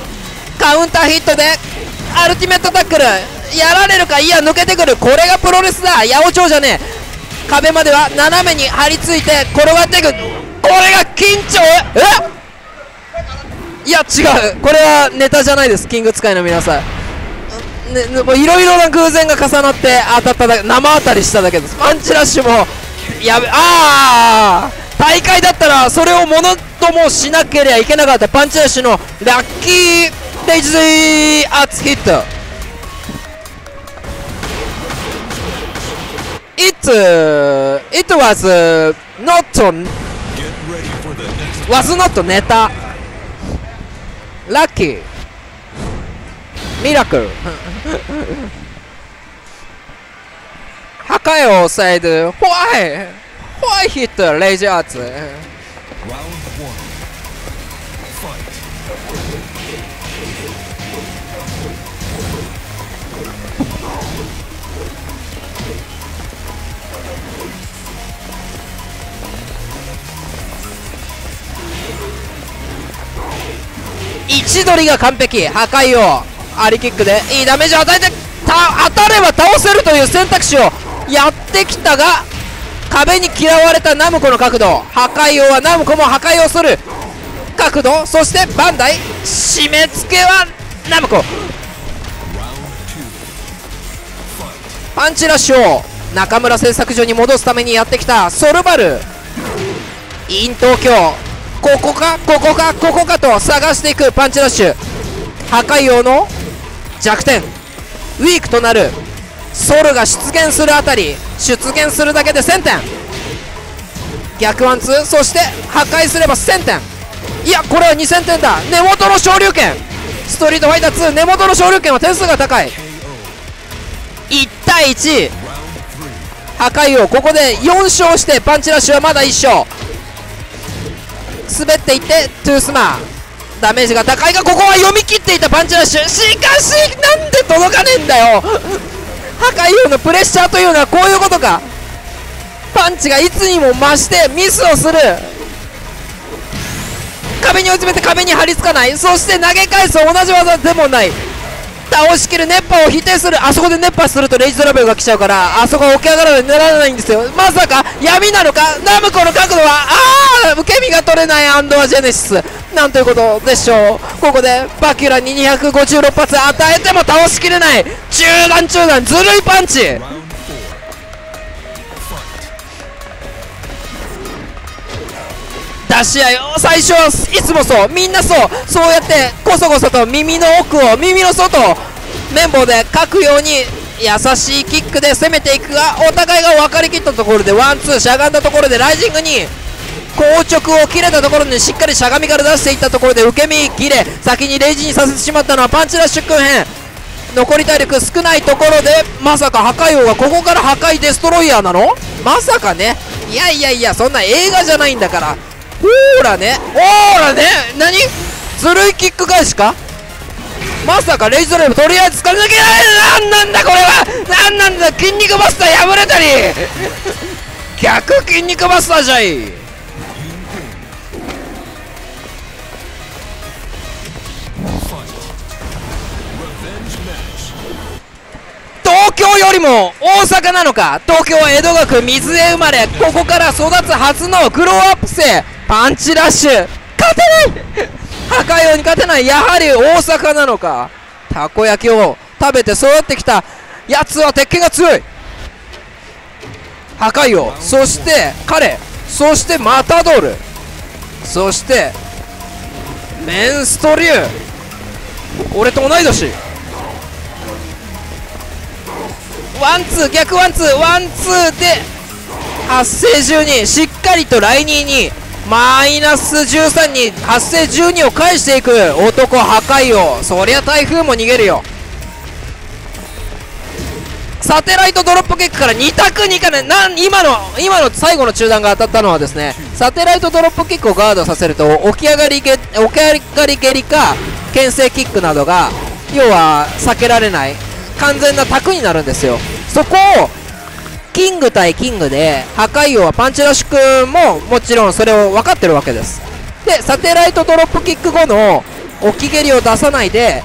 カウンターヒットでアルティメットタックル。やられるかいや抜けてくる。これがプロレスだ。八百長じゃねえ。壁までは斜めに張り付いて転がっていく。これが緊張。え？いや違う。これはネタじゃないです。キング使いの皆さん。ねねもういろいろな偶然が重なって当たっただけ。生当たりしただけです。パンチラッシュもやべああ大会だったらそれをものともしなければいけなかった。パンチラッシュのラッキーレイジーアーツヒット It, uh, it was uh, not on, Get ready for the next was not ネタ Lucky Miracle 破壊を抑える Why? Why hit レイジアーツ位置取りが完璧。破壊をアリキックでいいダメージを与えてた当たれば倒せるという選択肢をやってきたが壁に嫌われたナムコの角度。破壊王はナムコも破壊をする角度そしてバンダイ。締め付けはナムコ。パンチラッシュを中村製作所に戻すためにやってきたソルバル。イン東京。ここか？ここか？ここか？と探していく。パンチラッシュ。破壊王の弱点。ウィークとなる。ソルが出現するあたり。出現するだけで1000点。逆ワンツー。そして破壊すれば1000点。いやこれは2000点だ。根元の昇竜拳。ストリートファイター2根元の昇竜拳は点数が高い。1対1破壊王。ここで4勝してパンチラッシュはまだ1勝。滑っていってトゥースマー。ダメージが高いがここは読み切っていたパンチラッシュ。しかしなんで届かねえんだよ。破壊王のプレッシャーというのはこういうことか。パンチがいつにも増してミスをする。壁に追い詰めて壁に張り付かない。そして投げ返す同じ技でもない。倒しきる熱波を否定するあそこで熱波するとレイジドラベルが来ちゃうからあそこ起き上がらないならないんですよ。まさか闇なのかナムコの角度はああ受け身が取れないアンドアジェネシス。なんということでしょう。ここでバキュラに256発与えても倒しきれない。中段中段ずるいパンチ。出し合い最初はいつもそうみんなそうそうやってこそこそと耳の奥を耳の外を綿棒でかくように優しいキックで攻めていくがお互いが分かりきったところでワンツーしゃがんだところでライジングに硬直を切れたところにしっかりしゃがみから出していったところで受け身切れ先にレイジにさせてしまったのはパンチラッシュ君編残り体力少ないところでまさか破壊王がここから破壊デストロイヤーなの？まさかね。いやいやいやそんな映画じゃないんだから。ほーらね。ほーらね？何？ずるいキック返しか？まさかレイズドライブとりあえず掴み抜けないなんなんだこれは？何なんだ？筋肉バスター破れたり。逆筋肉バスターじゃい。東京よりも大阪なのか？東京は江戸学水江生まれ。ここから育つ初のグローアップ生。パンチラッシュ。勝てない！破壊王に勝てない。やはり大阪なのか？たこ焼きを食べて育ってきた。やつは鉄拳が強い。破壊王。そして彼。そしてマタドール。そしてメンストリュー。俺と同い年。ワンツー逆ワンツーワンツーで発生12しっかりとライニーにマイナス13に発生12を返していく男破壊王。そりゃ台風も逃げるよ。サテライトドロップキックから2択にいかないなん今の今の最後の中段が当たったのはですねサテライトドロップキックをガードさせると起き上がりけ起き上がり蹴りか牽制キックなどが要は避けられない。完全な択になるんですよ。そこをキング対キングで破壊王はパンチラッシュ君ももちろんそれを分かってるわけです。でサテライトドロップキック後の置き蹴りを出さないで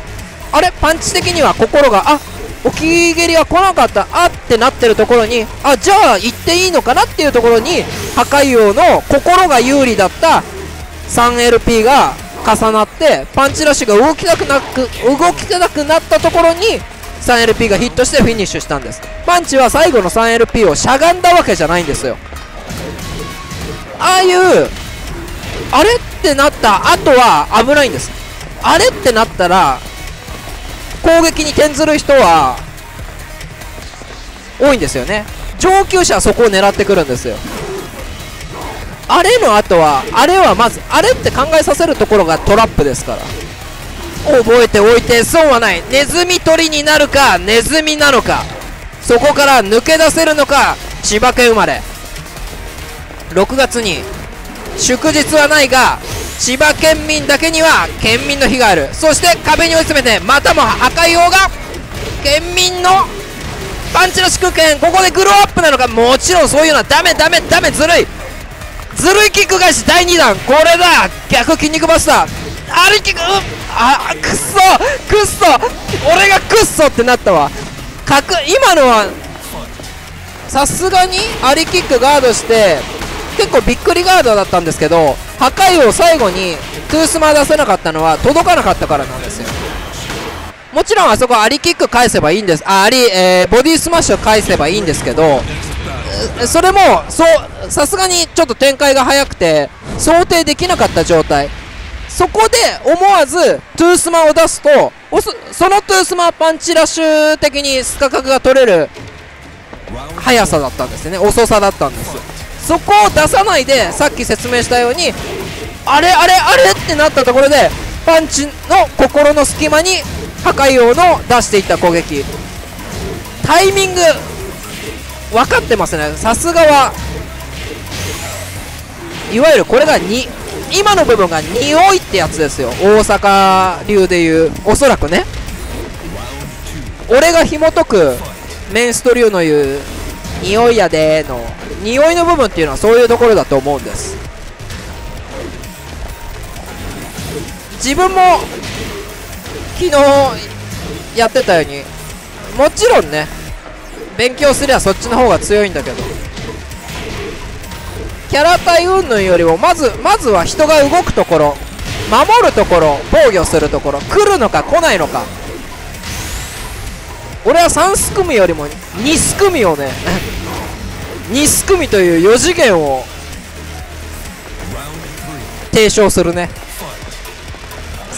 あれ？パンチ的には心があ置き蹴りは来なかった。あっ！てなってるところにあじゃあ行っていいのかなっていうところに破壊王の心が有利だった 3LP が重なってパンチラッシュが動きたくなく動きたくなったところに 3LP がヒットしてフィニッシュしたんです。パンチは最後の 3LP をしゃがんだわけじゃないんですよ。ああいうあれってなった後は危ないんです。あれってなったら攻撃に転ずる人は多いんですよね。上級者はそこを狙ってくるんですよ。あれの後はあれはまずあれって考えさせるところがトラップですから。覚えておいて損はない。ネズミ捕りになるかネズミなのか。そこから抜け出せるのか千葉県生まれ。6月に祝日はないが千葉県民だけには県民の日がある。そして壁に追い詰めてまたも破壊王が県民のパンチの祝権ここでグローアップなのか。もちろんそういうのはダメダメダメずるい。ずるいキック返し第2弾。これだ。逆筋肉バスター。あれキック、うん、あくっそくっそ。俺がくっそってなったわ。かく今のはさすがにアリキックガードして結構びっくりガードだったんですけど破壊王最後にトゥースマー出せなかったのは届かなかったからなんですよ。もちろんあそこアリキック返せばいいんです。あアリ、えーボディスマッシュ返せばいいんですけどそれもさすがにちょっと展開が早くて想定できなかった状態。そこで思わずトゥースマを出すとそそのトゥースマパンチラッシュ的にスカ確が取れる速さだったんですね。遅さだったんですそこを出さないでさっき説明したようにあれあれあれってなったところでパンチの心の隙間に破壊王の出していった攻撃。タイミング分かってますね。さすがはいわゆるこれがに今の部分が匂いってやつですよ。大阪流でいう。おそらくね。俺が紐解くメンスト流の言う匂いやでの。匂いの部分っていうのはそういうところだと思うんです。自分も昨日やってたようにもちろんね勉強すりゃそっちの方が強いんだけど。キャラ対云々よりもまずまずは人が動くところ守るところ防御するところ来るのか来ないのか。俺は3すくみよりも2すくみをね 2すくみという4次元を提唱するね。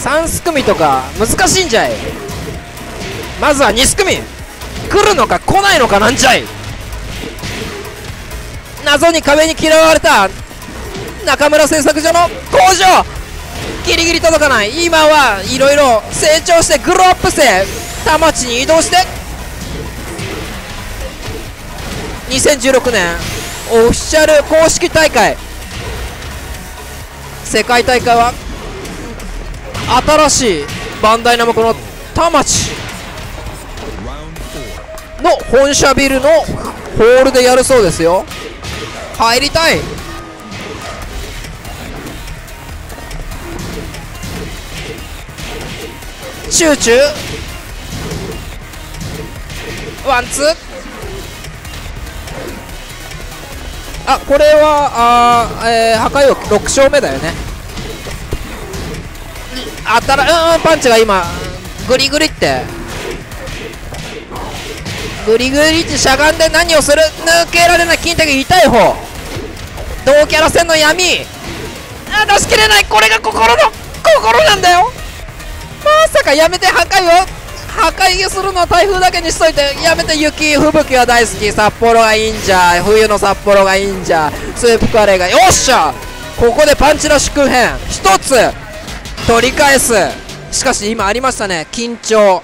3すくみとか難しいんじゃい。まずは2すくみ。来るのか来ないのかなんじゃい。謎に壁に嫌われた。中村製作所の工場。ギリギリ届かない。今はいろいろ成長してグローアップして田町に移動して。2016年オフィシャル公式大会。世界大会は新しいバンダイナムコの田町。の本社ビルのホールでやるそうですよ。入りたい。チューチュー。ワンツー。あこれはあー、えー、破壊王6勝目だよね。あたらうんパンチが今グリグリって。グリグリってしゃがんで何をする？抜けられない。金太痛い方。同キャラ戦の闇。あ出し切れない。これが心の心なんだよ。まさかやめて破壊を破壊するのは台風だけにしといてやめて雪吹雪は大好き。札幌がいいんじゃ冬の札幌がいいんじゃスープカレーがよっしゃ！ここでパンチラッシクーヘン一つ取り返す。しかし今ありましたね。緊張。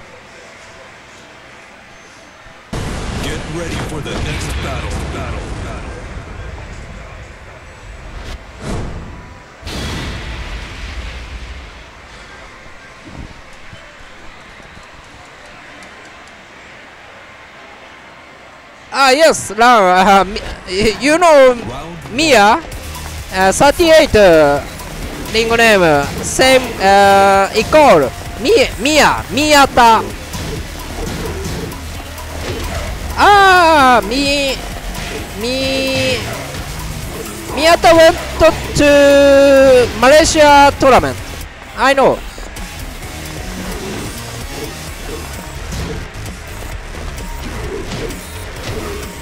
Ah, yes, Lara. Uh, you know Mia? Uh, 38 uh, ring name. Same uh, equal. Mia, Mia. Miyata. Ah, Mi. Mi. Miyata went to Malaysia tournament. I know.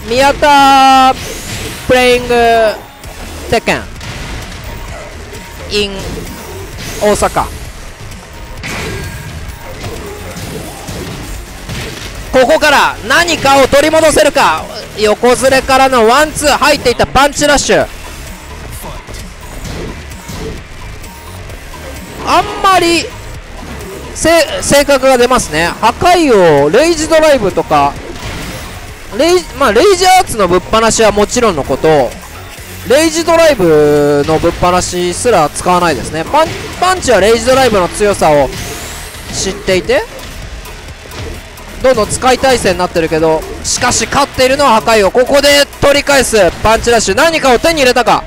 Miyata playing uh, Tekken. In Osaka. ここから何かを取り戻せるか。横ずれからのワンツー入っていたパンチラッシュ。あんまり性格が出ますね。破壊王レイジドライブとか。レイ,、まあ、レイジアーツのぶっ放しはもちろんのことレイジドライブのぶっ放しすら使わないですね。パンパンチはレイジドライブの強さを知っていてどんどん使い体制になってるけどしかし勝っているのは破壊をここで取り返す。パンチラッシュ。何かを手に入れたか。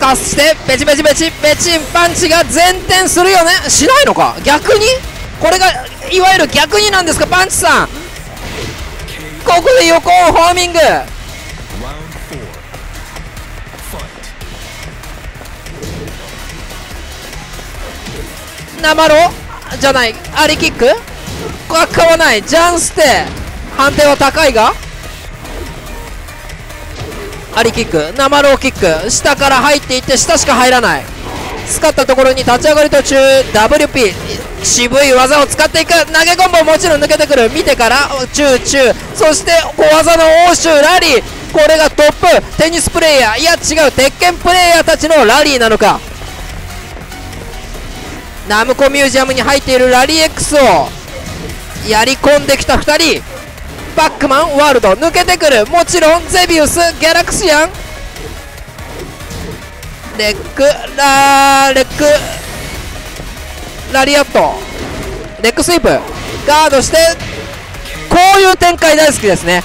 かしてベチベチベチベチンパンチが前転するよね。しないのか？逆に？これがいわゆる逆になんですか？パンチさん。ここで横をホーミング。Round four. Fight. 生ロじゃない。アリキック？ここは買わない。ジャンステ。判定は高いが？アリキック生ローキック。下から入っていって下しか入らない。使ったところに立ち上がり途中 WP 渋い技を使っていく。投げコンボもちろん抜けてくる。見てからチューチュー。そして小技の応酬ラリー。これがトップ。テニスプレイヤー。いや違う。鉄拳プレイヤーたちのラリーなのか。ナムコミュージアムに入っているラリー X をやり込んできた2人。バックマンワールド抜けてくる。もちろんゼビウスギャラクシアンレックラーレック。ラリアット。レックスイープ。ガードしてこういう展開大好きですね。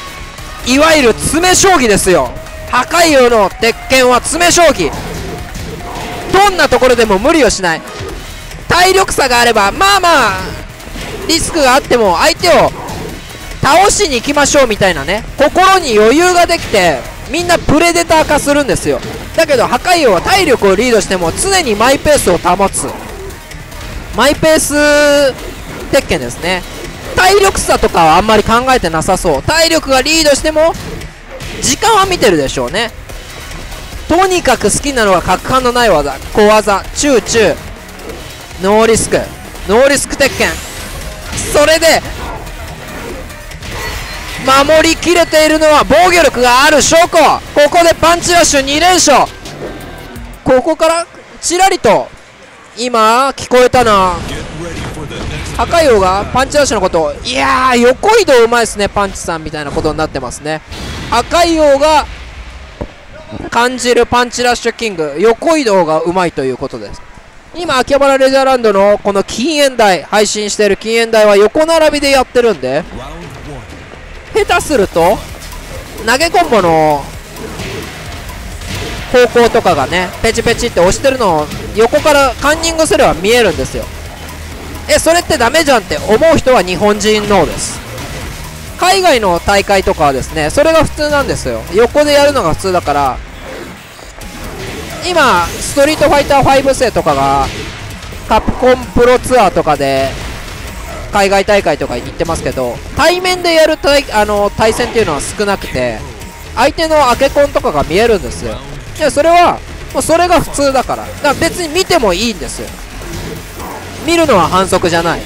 いわゆる詰将棋ですよ。破壊王の鉄拳は詰将棋。どんなところでも無理をしない。体力差があればまあまあリスクがあっても相手を倒しに行きましょうみたいなね。心に余裕ができてみんなプレデター化するんですよ。だけど破壊王は体力をリードしても常にマイペースを保つ。マイペース鉄拳ですね。体力差とかはあんまり考えてなさそう。体力がリードしても時間は見てるでしょうね。とにかく好きなのは角感のない技。小技。チューチュー。ノーリスク。ノーリスク鉄拳。それで守りきれているのは防御力がある証拠。ここでパンチラッシュ2連勝。ここからちらりと今聞こえたな。Get ready for the next 破壊王がパンチラッシュのことを。いやー横移動うまいですねパンチさんみたいなことになってますね。破壊王が感じるパンチラッシュキング。横移動がうまいということです。今秋葉原レジャーランドのこの禁煙台配信している禁煙台は横並びでやってるんで。下手すると投げコンボの方向とかがねペチペチって押してるのを横からカンニングすれば見えるんですよ。えそれってダメじゃんって思う人は日本人のです。海外の大会とかはですねそれが普通なんですよ。横でやるのが普通だから今ストリートファイター5世とかがカプコンプロツアーとかで海外大会とかに行ってますけど対面でやる対あの対戦っていうのは少なくて相手のアケコンとかが見えるんですよ。でそれはもうそれが普通だから。だから別に見てもいいんですよ。見るのは反則じゃない。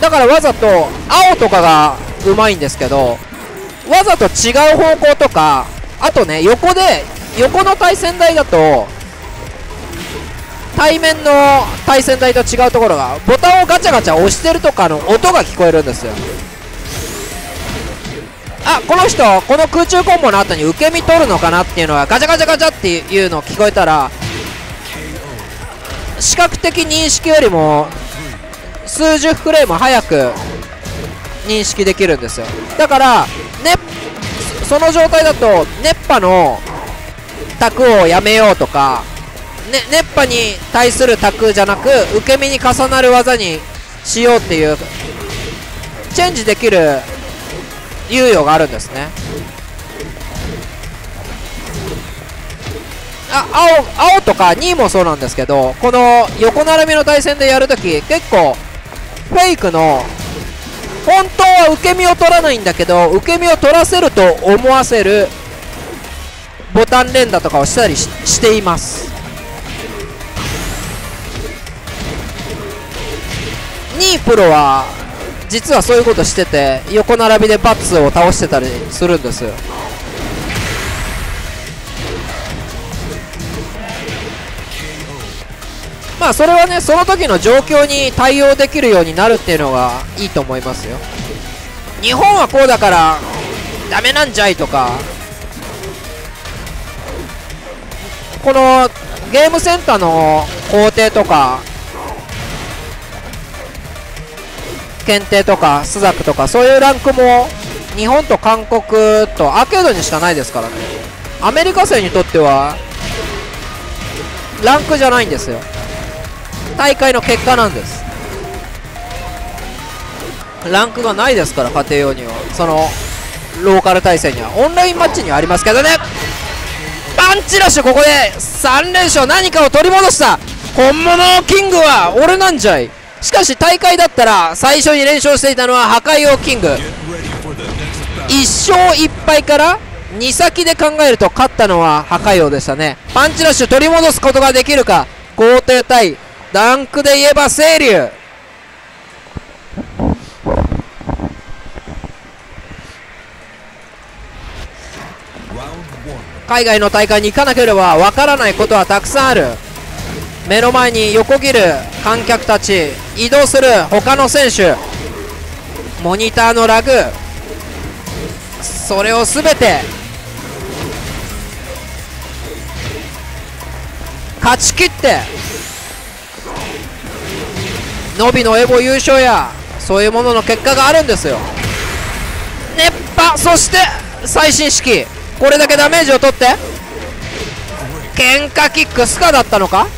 だからわざと青とかがうまいんですけどわざと違う方向とかあとね横で横の対戦台だと対面の対戦台と違うところがボタンをガチャガチャ押してるとかの音が聞こえるんですよ。あこの人この空中コンボの後に受け身取るのかなっていうのはガチャガチャガチャっていうのを聞こえたら視覚的認識よりも数十フレーム早く認識できるんですよ。だからねその状態だと熱波の卓をやめようとか、ね、熱波に対する卓じゃなく受け身に重なる技にしようっていうチェンジできる猶予があるんですね。あ青青とか2位もそうなんですけどこの横並びの対戦でやるとき結構フェイクの本当は受け身を取らないんだけど受け身を取らせると思わせるボタン連打とかをしたりししています。2位プロは実はそういうことしてて横並びでバッツを倒してたりするんです。よまあそれはねその時の状況に対応できるようになるっていうのがいいと思いますよ。日本はこうだからダメなんじゃいとかこのゲームセンターの工程とか検定とかスザクとかそういうランクも日本と韓国とアーケードにしかないですからね。アメリカ生にとってはランクじゃないんですよ。大会の結果なんです。ランクがないですから家庭用には。そのローカル対戦には。オンラインマッチにはありますけどね。パンチラッシュここで3連勝何かを取り戻した本物のキングは俺なんじゃい。しかし大会だったら最初に連勝していたのは破壊王キング。Get ready for the next battle. 1勝1敗から2先で考えると勝ったのは破壊王でしたね。パンチラッシュ取り戻すことができるか。皇帝対ダンクで言えば清流 Round one. 海外の大会に行かなければわからないことはたくさんある。目の前に横切る観客たち移動する他の選手。モニターのラグ。それを全て勝ち切ってノビのエボ優勝やそういうものの結果があるんですよ。熱波そして最新式。これだけダメージを取って。喧嘩キックスカだったのか？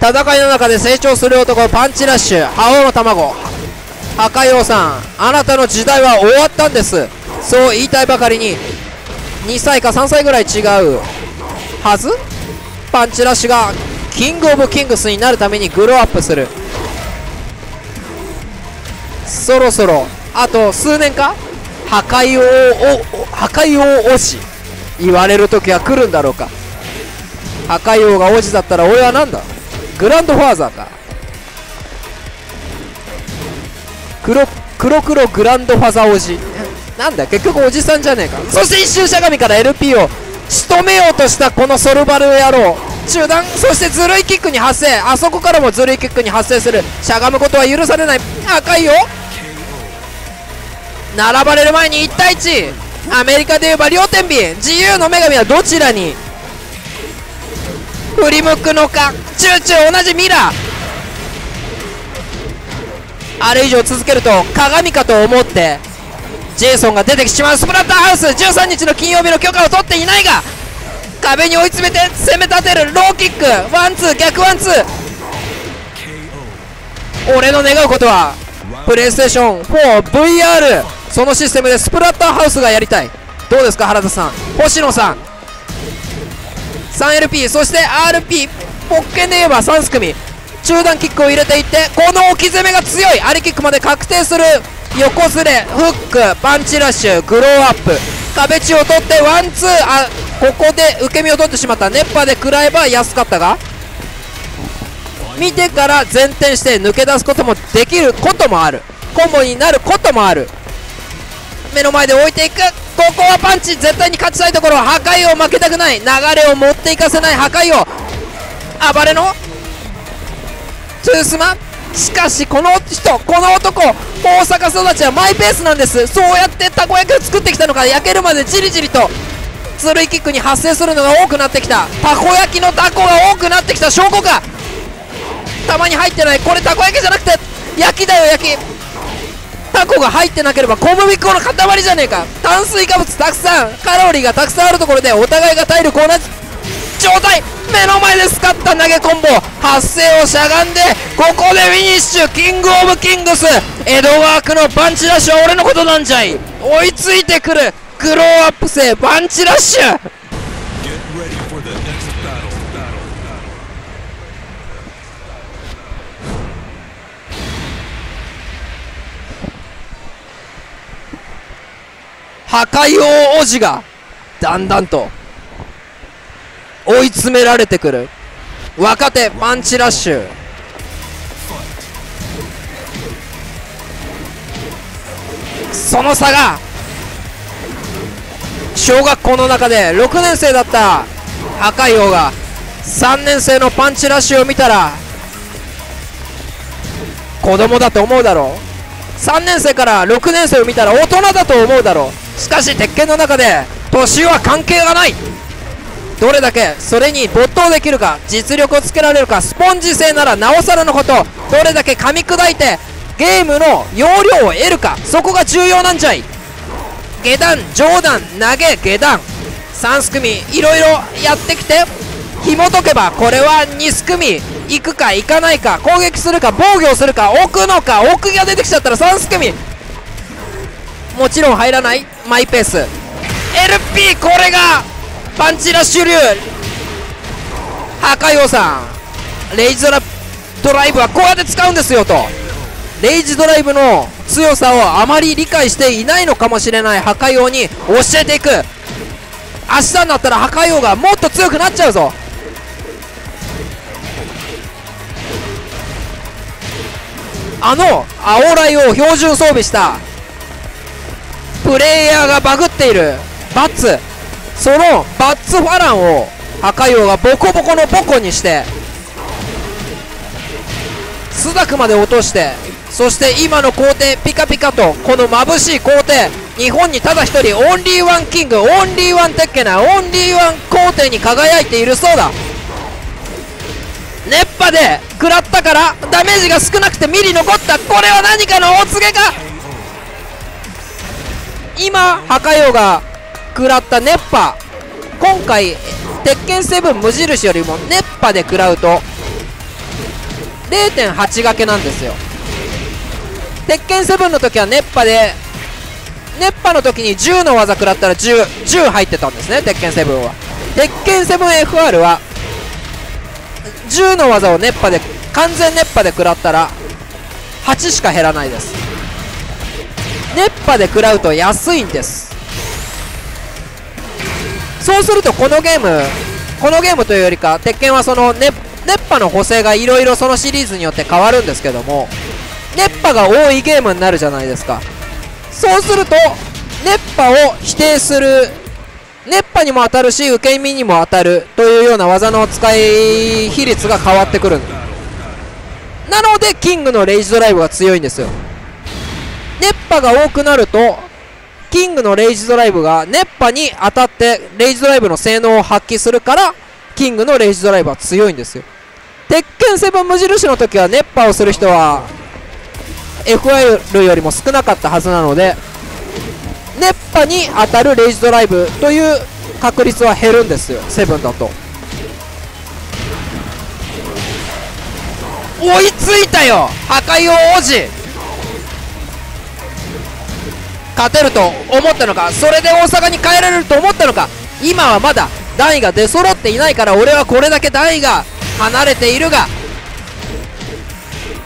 戦いの中で成長する男パンチラッシュ覇王の卵。破壊王さんあなたの時代は終わったんです。そう言いたいばかりに2歳か3歳ぐらい違うはず？パンチラッシュがキングオブキングスになるためにグローアップする。そろそろあと数年か？破壊王お破壊王推し言われる時は来るんだろうか。破壊王が王子だったら俺は何だ？グランドファーザーか。黒黒黒グランドファザーおじなんだ結局おじさんじゃねえか。そして一周しゃがみから LP を仕留めようとしたこのソルバル野郎中断。そしてずるいキックに発生。あそこからもずるいキックに発生する。しゃがむことは許されない。赤いよ並ばれる前に1対1アメリカで言えば両天秤。自由の女神はどちらに？振り向くのか？チューチュー同じミラー。あれ以上続けると鏡かと思って。ジェイソンが出てきてしまう。スプラッターハウス。13日の金曜日の許可を取っていないが壁に追い詰めて攻め立てるローキック。ワンツー逆ワンツー。俺の願うことはプレイステーション 4VR そのシステムでスプラッターハウスがやりたい。どうですか原田さん？星野さん。3LP そして RP ポッケで言えば3すくみ。中段キックを入れていってこの置き攻めが強い。アリキックまで確定する。横ずれフックパンチラッシュグローアップ。壁際を取ってワンツー。あここで受け身を取ってしまった。熱波で食らえば安かったが見てから前転して抜け出すこともできることもある。コンボになることもある。目の前で置いていく。ここはパンチ絶対に勝ちたいところ。破壊を負けたくない。流れを持っていかせない。破壊を暴れの？トゥースマ。しかしこの人この男。大阪育ちはマイペースなんです。そうやってたこ焼きを作ってきたのか。焼けるまでじりじりと。つるいキックに発生するのが多くなってきた。たこ焼きのタコが多くなってきた。証拠か。たまに入ってないこれたこ焼きじゃなくて焼きだよ焼き。タコが入ってなければ小麦粉の塊じゃねえか。炭水化物たくさんカロリーがたくさんあるところでお互いが体力同じ状態。目の前で使った投げコンボ。発生をしゃがんでここでフィニッシュキングオブキングス。エドワークのパンチラッシュは俺のことなんじゃい。追いついてくる。グローアップ性パンチラッシュ Get ready for the next battle. battle. 破壊王王子がだんだんと追い詰められてくる。若手パンチラッシュ。その差が小学校の中で6年生だった破壊王が3年生のパンチラッシュを見たら子供だと思うだろう。3年生から6年生を見たら大人だと思うだろう。しかし鉄拳の中で年は関係がない。どれだけそれに没頭できるか実力をつけられるかスポンジ性ならなおさらのことどれだけ噛み砕いてゲームの容量を得るかそこが重要なんじゃい。下段上段投げ下段3すくみいろいろやってきて紐解けばこれは2すくみ行くか行かないか攻撃するか防御するか置くのか置くが出てきちゃったら3すくみもちろん入らない。マイペース。LP これがパンチラッシュ流。破壊王さん。レイジドラドライブはこうやって使うんですよと。レイジドライブの強さをあまり理解していないのかもしれない破壊王に教えていく。明日になったら破壊王がもっと強くなっちゃうぞ。あの青ライを標準装備したプレイヤーがバグっている。バッツ。そのバッツファランを破壊王がボコボコのボコにして朱雀まで落としてそして今の皇帝ピカピカとこの眩しい皇帝日本にただ一人オンリーワンキングオンリーワンテッケナオンリーワン皇帝に輝いているそうだ。熱波で食らったからダメージが少なくてミリ残った。これは何かのお告げか？今破壊王が食らった熱波。今回鉄拳7無印よりも熱波で食らうと0.8掛けなんですよ。鉄拳7の時は熱波で熱波の時に10の技食らったら 10, 10入ってたんですね鉄拳7は。鉄拳 7FR は10の技を熱波で完全熱波で食らったら8しか減らないです。熱波で食らうと安いんです。そうするとこのゲームこのゲームというよりか鉄拳はその熱熱波の補正がいろいろそのシリーズによって変わるんですけども熱波が多いゲームになるじゃないですか。そうすると熱波を否定する熱波にも当たるし受け身にも当たるというような技の使い比率が変わってくるなのでキングのレイジドライブが強いんですよ。熱波が多くなるとキングのレイジドライブが熱波に当たってレイジドライブの性能を発揮するからキングのレイジドライブは強いんですよ。鉄拳7無印の時は熱波をする人は FR よりも少なかったはずなので熱波に当たるレイジドライブという確率は減るんですよ7だと。追いついたよ!破壊王子!勝てると思ったのかそれで大阪に帰られると思ったのか今はまだ段位が出揃っていないから俺はこれだけ段位が離れているが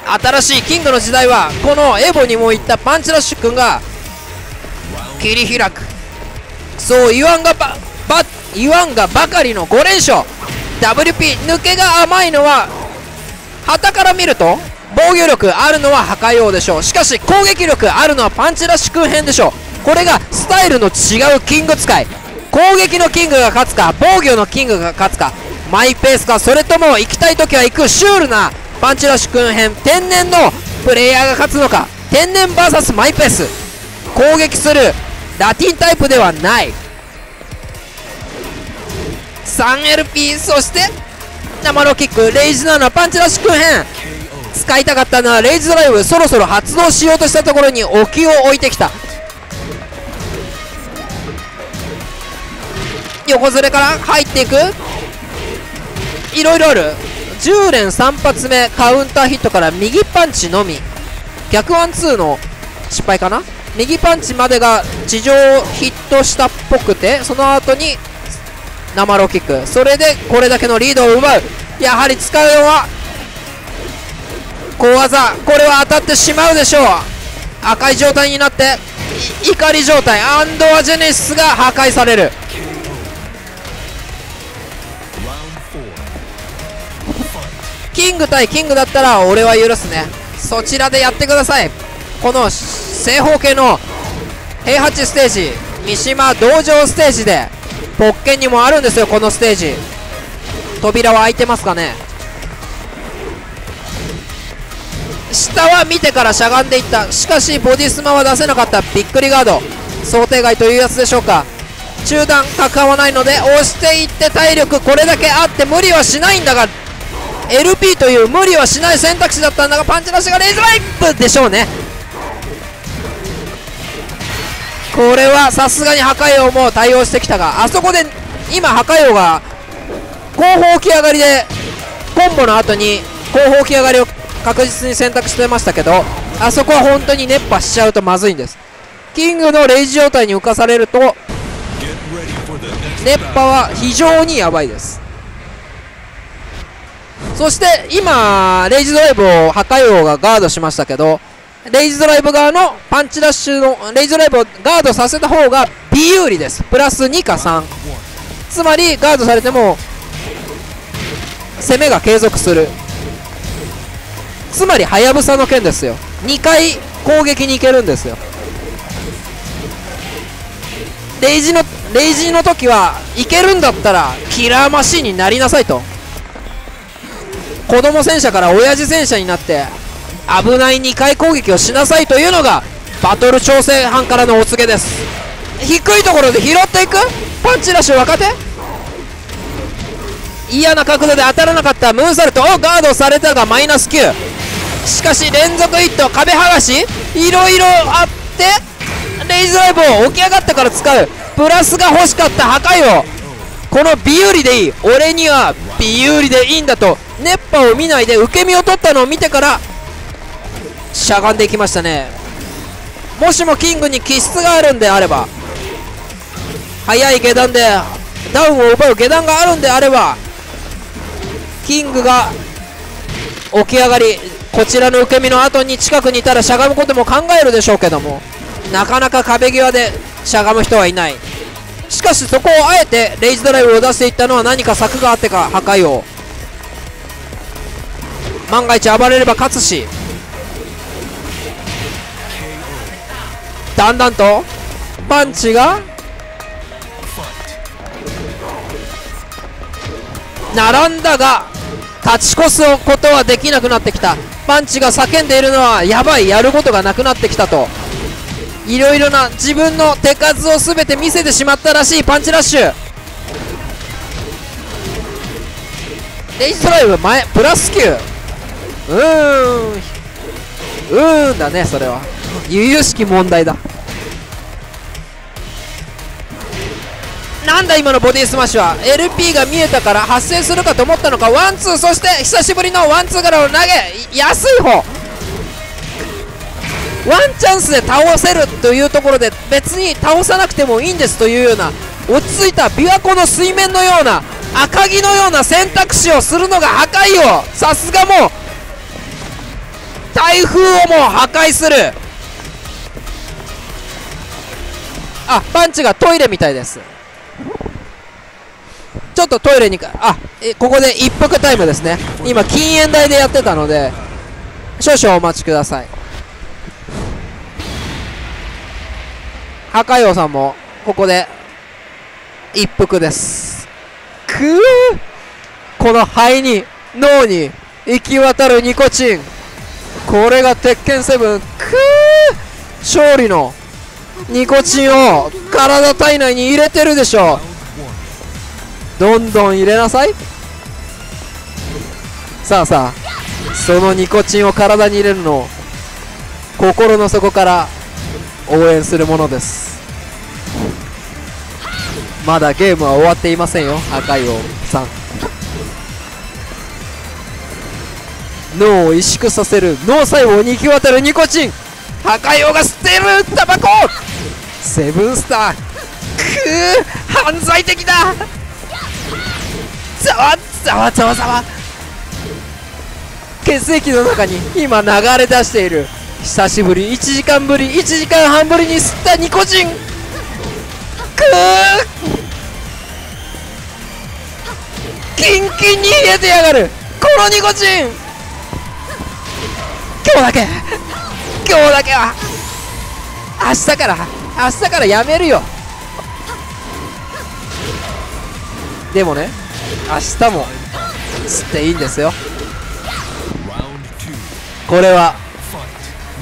新しいキングの時代はこのエボにも行ったパンチラッシュ君が切り開く。そう言わんがばば言わんがばかりの5連勝。WP 抜けが甘いのは旗から見ると防御力あるのは破壊王でしょう。しかし攻撃力あるのはパンチラッシュ君編でしょう。これがスタイルの違うキング使い。攻撃のキングが勝つか防御のキングが勝つか。マイペースかそれとも行きたい時は行くシュールなパンチラッシュ君編天然のプレイヤーが勝つのか。天然 VS マイペース。攻撃するラティンタイプではない。3LP そして生のキックレイジ7パンチラッシュ君編。使いたかったのはレイジドライブそろそろ発動しようとしたところに置きを置いてきた。横ずれから入っていく。いろいろある。10連3発目カウンターヒットから右パンチのみ。逆ワンツーの失敗かな？右パンチまでが地上ヒットしたっぽくてその後に生ローキック。それでこれだけのリードを奪う。やはり使うのは小技。これは当たってしまうでしょう。赤い状態になって怒り状態。アンドアジェネシスが破壊される。キング対キングだったら俺は許すね。そちらでやってください。この正方形の平八ステージ三島道場ステージでポッケンにもあるんですよこのステージ。扉は開いてますかね。下は見てからしゃがんでいった。しかしボディスマは出せなかった。びっくりガード。想定外というやつでしょうか。中段かかわないので押していって体力これだけあって無理はしないんだが LP という無理はしない選択肢だったんだがパンチラッシュがレイズライプでしょうね。これはさすがに破壊王も対応してきたがあそこで今破壊王が後方起き上がりでコンボの後に後方起き上がりを確実に選択してましたけどあそこは本当に熱波しちゃうとまずいんです。キングのレイジ状態に浮かされると熱波は非常にやばいです。そして今レイジドライブを破壊王がガードしましたけどレイジドライブ側のパンチラッシュのレイジドライブをガードさせた方が B 有利です。プラス2か3つまりガードされても攻めが継続する。つまりはやぶさの剣ですよ。2回攻撃に行けるんですよ。レイジのレイジの時はいけるんだったらキラーマシーンになりなさいと。子供戦車から親父戦車になって危ない2回攻撃をしなさいというのがバトル調整班からのお告げです。低いところで拾っていく？パンチラッシュ若手？嫌な角度で当たらなかったムーンサルトをガードされたがマイナス9しかし連続ヒット壁剥がし。いろいろあってレイズライブを起き上がってから使う。プラスが欲しかった破壊をこのビ有利でいい。俺にはビ有利でいいんだと。熱波を見ないで受け身を取ったのを見てからしゃがんでいきましたね。もしもキングに気質があるんであれば速い下段でダウンを奪う下段があるんであればキングが起き上がりこちらの受け身の後に近くにいたらしゃがむことも考えるでしょうけどもなかなか壁際でしゃがむ人はいない。しかしそこをあえてレイジドライブを出していったのは何か策があってか破壊王万が一暴れれば勝つしだんだんとパンチが並んだが勝ち越すことはできなくなってきた。パンチが叫んでいるのはやばいやることがなくなってきたと。いろいろな自分の手数を全て見せてしまったらしいパンチラッシュ。レイスドライブ前プラス9うーん。うーんだねそれは。由々しき問題だ。なんだ今のボディスマッシュは？LP が見えたから発生するかと思ったのか？ワンツーそして久しぶりのワンツーからの投げ。安い方。ワンチャンスで倒せるというところで別に倒さなくてもいいんですというような落ち着いた琵琶湖の水面のような赤城のような選択肢をするのが破壊王。さすがもう台風をもう破壊する。あパンチがトイレみたいです。ちょっとトイレにかあえここで一服タイムですね。今禁煙台でやってたので少々お待ちください。破壊王さんもここで一服です。くーこの肺に脳に行き渡るニコチン。これが鉄拳7くー勝利のニコチンを体体内に入れてるでしょう。どんどん入れなさい。さあさあそのニコチンを体に入れるのを心の底から応援するものです。まだゲームは終わっていませんよ赤い王さん。脳を萎縮させる脳細胞に行き渡るニコチン。破壊王が吸ってるタバコ。セブンスター。くー犯罪的だ。ざわざわざわざわ血液の中に今流れ出している久しぶり1時間ぶり1時間半ぶりに吸ったニコチンくーキンキンに冷えてやがるこのニコチン今日だけ今日だけは明日から明日からやめるよでもね明日も吸っていいんですよ。これは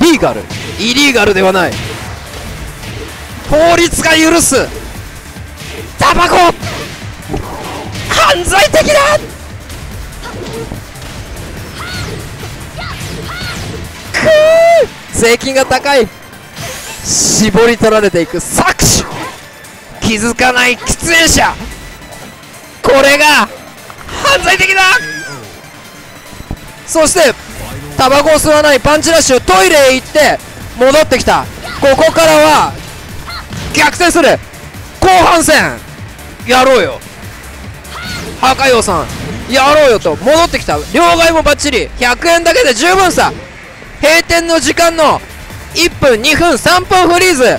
リーガル。イリーガルではない。法律が許す。タバコ犯罪的だ。税金が高い。絞り取られていく。搾取。気づかない喫煙者。これが犯罪的だ。そしてタバコを吸わないパンチラッシュトイレへ行って戻ってきた。ここからは逆転する。後半戦。やろうよ。破壊王さん。やろうよと戻ってきた。両替もバッチリ。100円だけで十分さ。閉店の時間の1分2分3分フリーズ。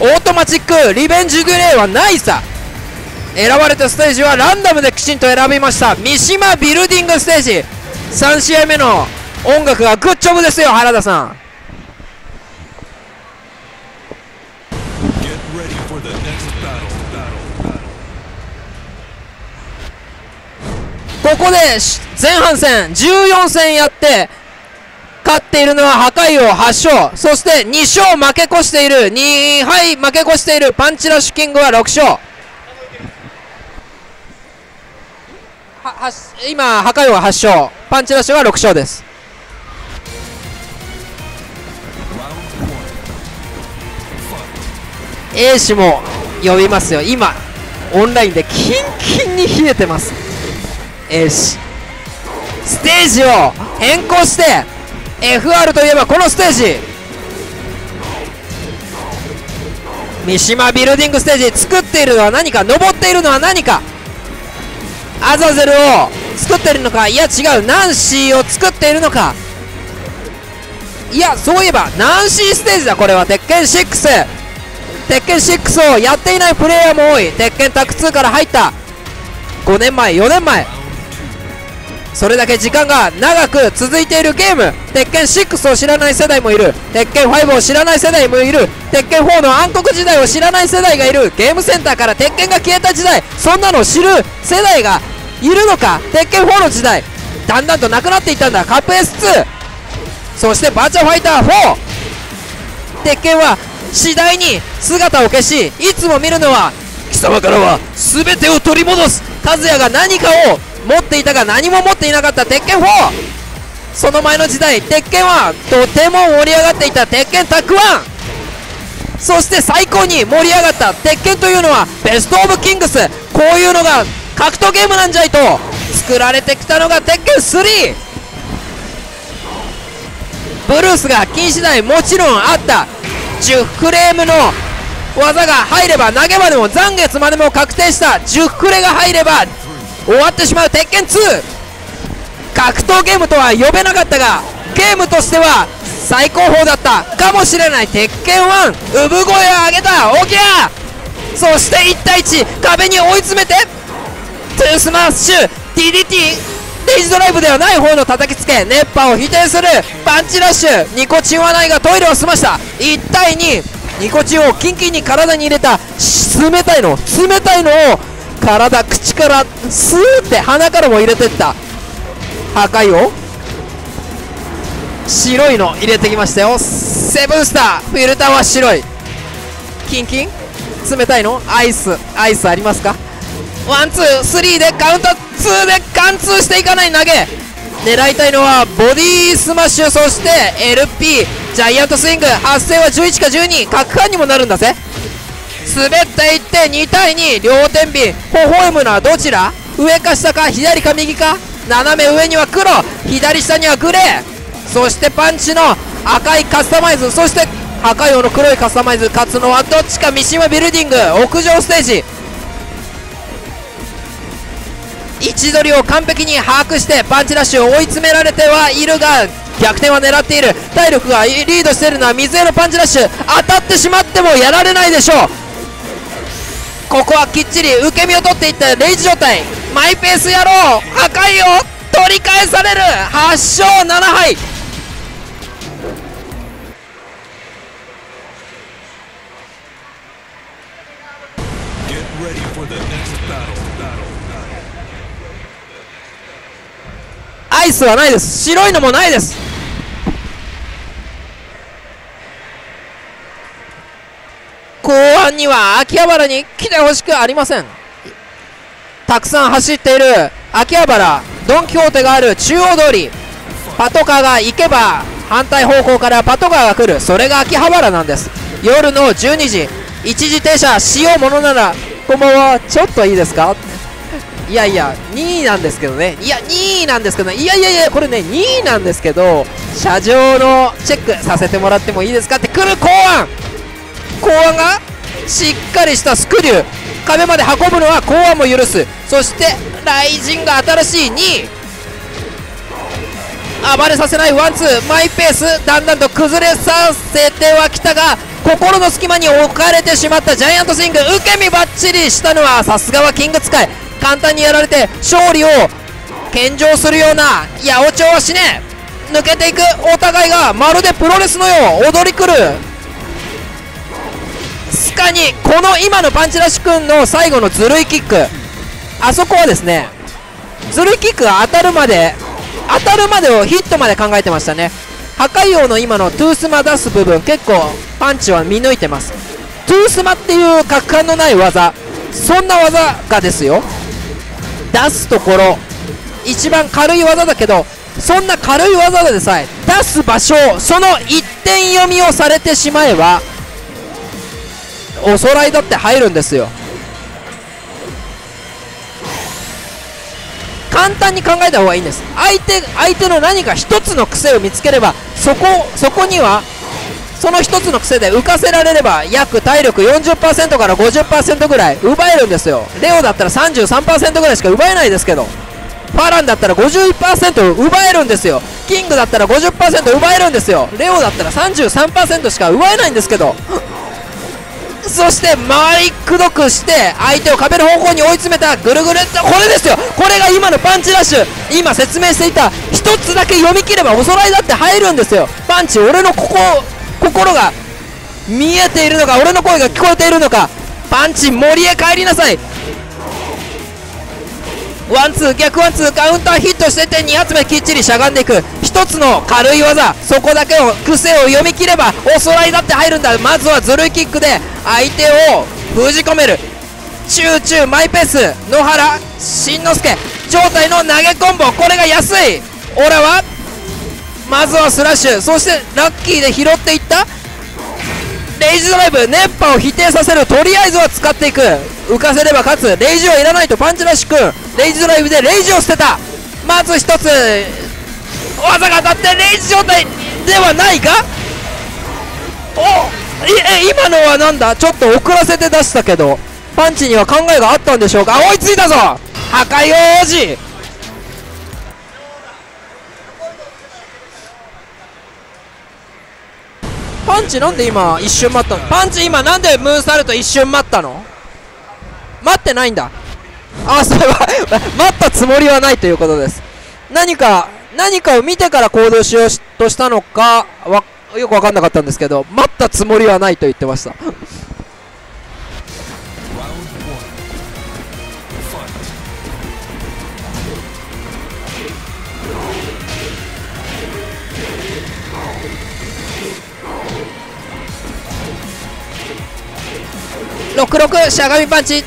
オートマチックリベンジ クレーンはないさ。選ばれたステージはランダムできちんと選びました。三島ビルディングステージ。3試合目の音楽がグッジョブですよ原田さん.ここでし前半戦14戦やって勝っているのは破壊王8勝。そして2勝負け越している2敗負け越しているパンチラッシュキングは6勝はは今破壊王は8勝パンチラッシュは6勝です。Round one. 英氏も呼びますよ。今オンラインでキンキンに冷えてます。英氏ステージを変更して FR といえばこのステージ。三島ビルディングステージ作っているのは何か登っているのは何か。アザゼルを作ってるのかいや違うナンシーを作っているのか。いやそういえばナンシーステージだこれは鉄拳6鉄拳6をやっていないプレイヤーも多い。鉄拳タク2から入った。5年前4年前。それだけ時間が長く続いているゲーム。鉄拳6を知らない世代もいる。鉄拳5を知らない世代もいる。鉄拳4の暗黒時代を知らない世代がいる。ゲームセンターから鉄拳が消えた時代。そんなの知る世代がいるのか？鉄拳4の時代。だんだんとなくなっていったんだ。カップ S2 そしてバーチャファイター4鉄拳は次第に姿を消しいつも見るのは貴様からは全てを取り戻す。和也が何かを持っていたが何も持っていなかった鉄拳4その前の時代鉄拳はとても盛り上がっていた鉄拳タック1そして最高に盛り上がった鉄拳というのはベストオブキングス。こういうのが格闘ゲームなんじゃいと作られてきたのが鉄拳3ブルースが禁止台もちろんあった。10フレームの技が入れば投げまでも残月までも確定した。10フレが入れば終わってしまう鉄拳2格闘ゲームとは呼べなかったがゲームとしては最高峰だったかもしれない鉄拳1産声を上げた。オキャー。そして1対1壁に追い詰めてトゥースマッシュ DDT レイジドライブではない方の叩きつけ熱波を否定するパンチラッシュニコチンはないがトイレを済ました。1対2ニコチンをキンキンに体に入れた冷たいの冷たいのを体口からスーって鼻からも入れてった。破壊王白いの入れてきましたよ。セブンスターフィルターは白い。キンキン？冷たいの？アイスアイスありますか？ワンツースリーでカウントツーで貫通していかない投げ。狙いたいのはボディスマッシュそして LP ジャイアントスイング。発生は11か12確反にもなるんだぜ。滑っていって2対2両天秤微笑むのはどちら？上か下か？左か右か？斜め上には黒。左下にはグレー。そしてパンチの赤いカスタマイズ。そして破壊王の黒いカスタマイズ。勝つのはどっちか。三島ビルディング。屋上ステージ。位置取りを完璧に把握してパンチラッシュを追い詰められてはいるが逆転は狙っている。体力がリードしているのは水へのパンチラッシュ。当たってしまってもやられないでしょう。ここはきっちり受け身を取っていった。レイジ状態。マイペース野郎赤いよ。取り返される。8勝7敗。アイスはないです。白いのもないです。後半には秋葉原に来てほしくありません。たくさん走っている。秋葉原ドン・キホーテがある。中央通り。パトカーが行けば反対方向からパトカーが来る。それが秋葉原なんです。夜の12時。一時停車しようものならこんばんは。ちょっといいですか？いやいや2位なんですけどね。いや2位なんですけどいやいやいやこれね2位なんですけど車上のチェックさせてもらってもいいですかって来る公安。公安がしっかりしたスクリュー壁まで運ぶのは公安も許す。そしてライジンが新しい2位。暴れさせないワンツー。マイペースだんだんと崩れさせてはきたが心の隙間に置かれてしまったジャイアントスイング。受け身ばっちりしたのはさすがはキング使い。簡単にやられて勝利を献上するような八百長はしねえ。抜けていく。お互いがまるでプロレスのよう。踊り狂うスカにこの今のパンチラッシュ君の最後のずるいキック。あそこはですねずるいキックが当たるまで当たるまでをヒットまで考えてましたね。破壊王の今のトゥースマ出す部分結構パンチは見抜いてます。トゥースマっていう格感のない技。そんな技がですよ。出すところ。一番軽い技だけどそんな軽い技でさえ出す場所その一点読みをされてしまえばおそらいだって入るんですよ。簡単に考えた方がいいんです。相手相手の何か一つの癖を見つければそこそこにはその一つの癖で浮かせられれば約体力40%から50%ぐらい奪えるんですよ。レオだったら33%ぐらいしか奪えないですけどファランだったら51%奪えるんですよ。キングだったら50%奪えるんですよ。レオだったら33%しか奪えないんですけどそして回りくどくして相手を壁の方向に追い詰めたぐるぐるってこれですよ。これが今のパンチラッシュ。今説明していた一つだけ読み切ればおそらいだって入るんですよ。パンチ俺のここ心が見えているのか俺の声が聞こえているのかパンチ森へ帰りなさい。ワンツー逆ワンツーカウンターヒットしてて2発目きっちりしゃがんでいく。一つの軽い技。そこだけを癖を読み切ればおそらいだって入るんだ。まずはずるいキックで相手を封じ込める。チューチューマイペース野原しんのすけ状態の投げコンボ。これが安い。俺はまずはスラッシュそしてラッキーで拾っていった。レイジドライブ熱波を否定させるとりあえずは使っていく。浮かせれば勝つレイジはいらないとパンチラッシュ君レイジドライブでレイジを捨てた。まず一つ技が当たってレイジ状態ではないかおいえ今のはなんだ？ちょっと遅らせて出したけどパンチには考えがあったんでしょうか？追いついたぞ！破壊王子パンチなんで今一瞬待ったの？パンチ今なんでムーンサルト一瞬待ったの？待ってないんだ。あそれは 待ったつもりはないということです。何か何かを見てから行動しようとしたのかわよく分かんなかったんですけど待ったつもりはないと言ってました。66しゃがみパンチ。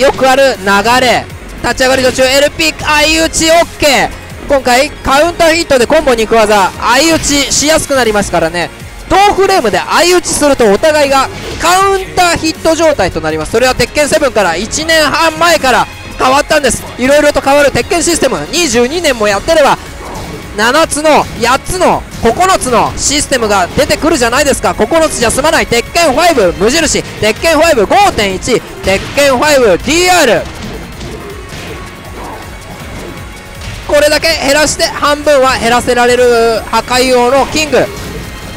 よくある流れ。立ち上がり途中 LP 相打ち OK 今回カウンターヒットでコンボに行く技。相打ちしやすくなりますからね。同フレームで相打ちするとお互いがカウンターヒット状態となります。それは鉄拳7から1年半前から変わったんです。いろいろと変わる鉄拳システム。22年もやってれば7つの8つの9つのシステムが出てくるじゃないですか。9つじゃ済まない。鉄拳5無印。鉄拳55.1鉄拳 5DR これだけ減らして半分は減らせられる破壊用のキング。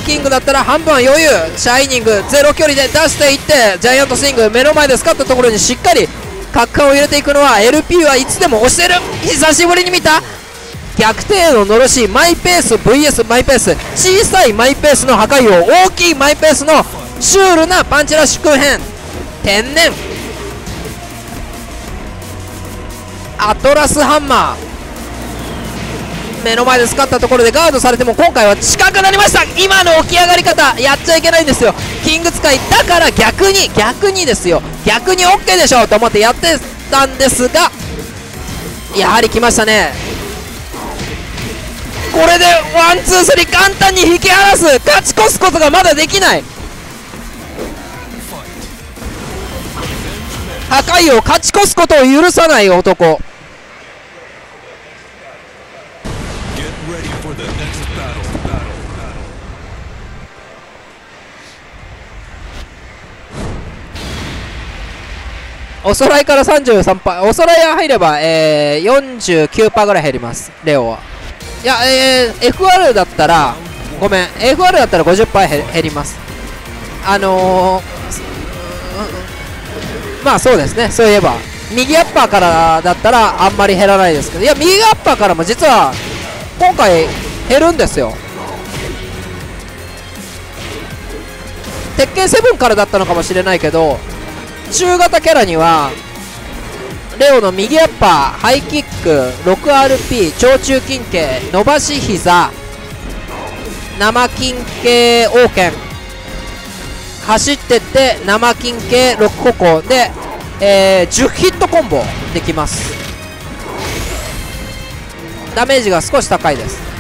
キングだったら半分は余裕。シャイニングゼロ距離で出していってジャイアントスイング目の前で使ったところにしっかり角感を入れていくのは LP はいつでも押してる。久しぶりに見た。逆転ののろしマイペース VS マイペース小さいマイペースの破壊王大きいマイペースのシュールなパンチラッシュ空編天然。アトラスハンマー。目の前で使ったところでガードされても今回は近くなりました。今の起き上がり方やっちゃいけないんですよ。キング使いだから逆に逆にですよ。逆に OK でしょうと思ってやってたんですがやはり来ましたね。これでワンツースリー簡単に引き離す。勝ち越すことがまだできない。破壊を勝ち越すことを許さない男。おそらいから33パーおそらいが入れば、えー、49パーぐらい減りますレオは。いや、えー、FR だったらごめん。FR だったら50パー減減ります。あのー、まあそうですね。そういえば。右アッパーからだったらあんまり減らないですけど。いや右アッパーからも実は今回減るんですよ。鉄拳7からだったのかもしれないけど中型キャラにはレオの右アッパーハイキック 6RP 長中筋系伸ばし膝生筋系王剣走ってって生筋系6歩行。で、えー10ヒットコンボできます。ダメージが少し高いです。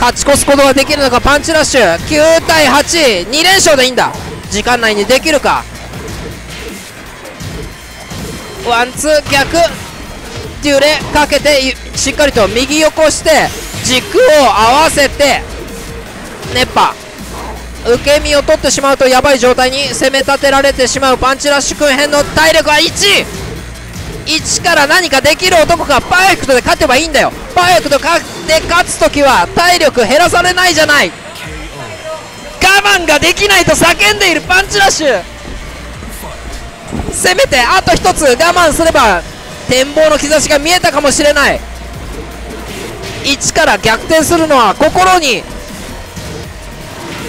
勝ち越すことができるのかパンチラッシュ。9対82連勝でいいんだ。時間内にできるか。ワンツー逆。デュレかけてしっかりと右横して軸を合わせて熱波。受け身を取ってしまうとやばい状態に攻め立てられてしまうパンチラッシュ君編の体力は1 1から何かできる男がパーフェクトで勝てばいいんだよ。パーフェクトで勝つ時は体力減らされないじゃない。我慢ができないと叫んでいる。パンチラッシュ。せめてあと一つ我慢すれば展望の兆しが見えたかもしれない。1から逆転するのは心に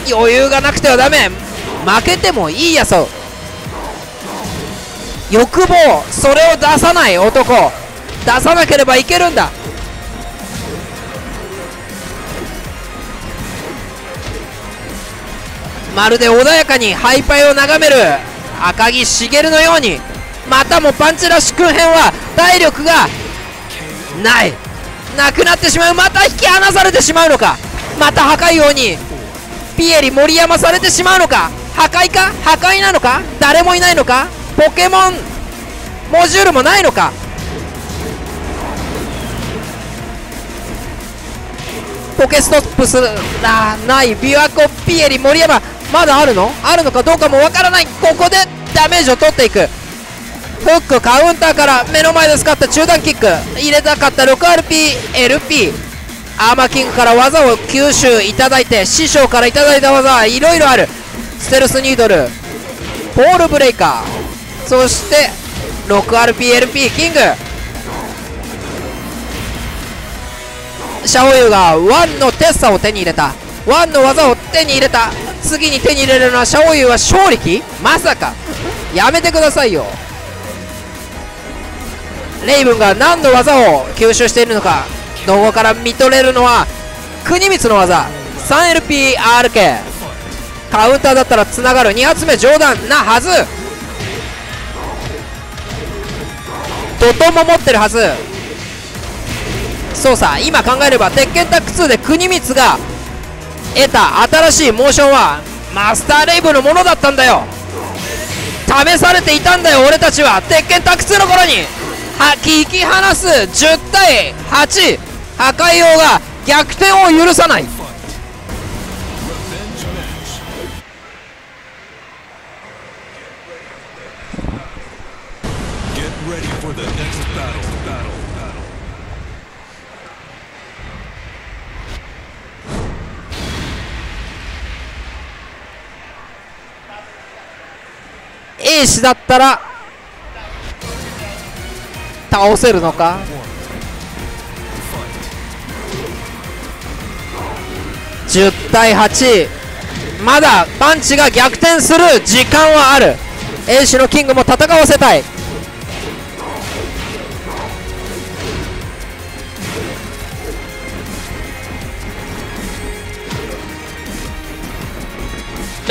余裕がなくてはダメ。負けてもいいやそう。欲望それを出さない男。出さなければいけるんだ。まるで穏やかにハイパイを眺める赤木茂のように。またもパンチラッシュ君編は体力がない。なくなってしまう。また引き離されてしまうのか。また破壊王に。ピエリ森山されてしまうのか。破壊か？破壊なのか？誰もいないのか？ポケモンモジュールもないのか？ポケストップすらない琵琶湖ピエリ森山まだあるの？あるのかどうかもわからない。ここでダメージを取っていく。フックカウンターから目の前で使った中段キック。入れたかった 6RPLP アーマー。キングから技を吸収いただいて師匠からいただいた技はいろいろある。ステルスニードル。ポールブレイカー。そして 6RPLP キング。シャオユがワンのテッサを手に入れた。ワンの技を手に入れた。次に手に入れるのはシャオユは勝力まさか。やめてくださいよ。レイブンが何の技を吸収しているのか。動画から見とれるのは国光の技。3LPRK カウンターだったらつながる。2発目上段なはず。ドトも持ってるはず。そうさ今考えれば鉄拳タック2で国光が得た新しいモーションはマスターレイブのものだったんだよ。試されていたんだよ俺たちは。鉄拳タック2の頃に。は引き離す。10対8破壊王が逆転を許さない。ースだったら倒せるのか？10対8まだパンチが逆転する時間はある。エースのキングも戦わせたい。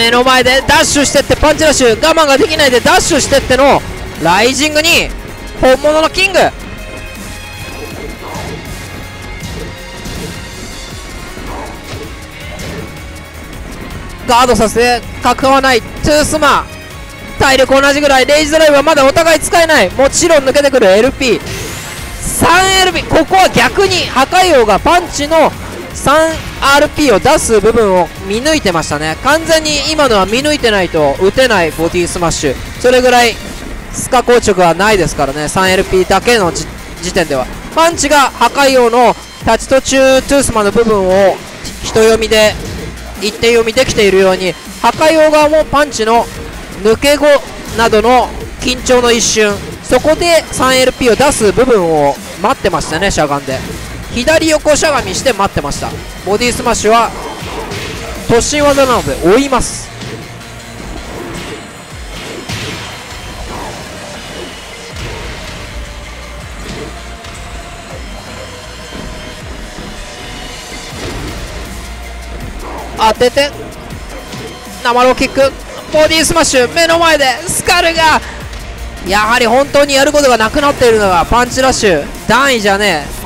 目の前でダッシュしてってパンチラッシュ我慢ができないでダッシュしてってのライジングに本物のキング。ガードさせて格好はないトゥースマ体力同じぐらい。レイジドライブはまだお互い使えない。もちろん抜けてくる LP3LP ここは逆に破壊王がパンチの 3RP を出す部分を見抜いてましたね。完全に今のは見抜いてないと打てないボディスマッシュ。それぐらいスカ硬直はないですからね。3LP だけの時点では。パンチが破壊王のタッチ途中トゥースマの部分を人読みで一定読みできているように破壊王側もパンチの抜け後などの緊張の一瞬。そこで 3LP を出す部分を待ってましたねしゃがんで。左横しゃがみして待ってました。ボディスマッシュは突進技なので追います。当てて生ローキック。ボディスマッシュ目の前でスカルがやはり本当にやることがなくなっているのがパンチラッシュ。段位じゃねえ。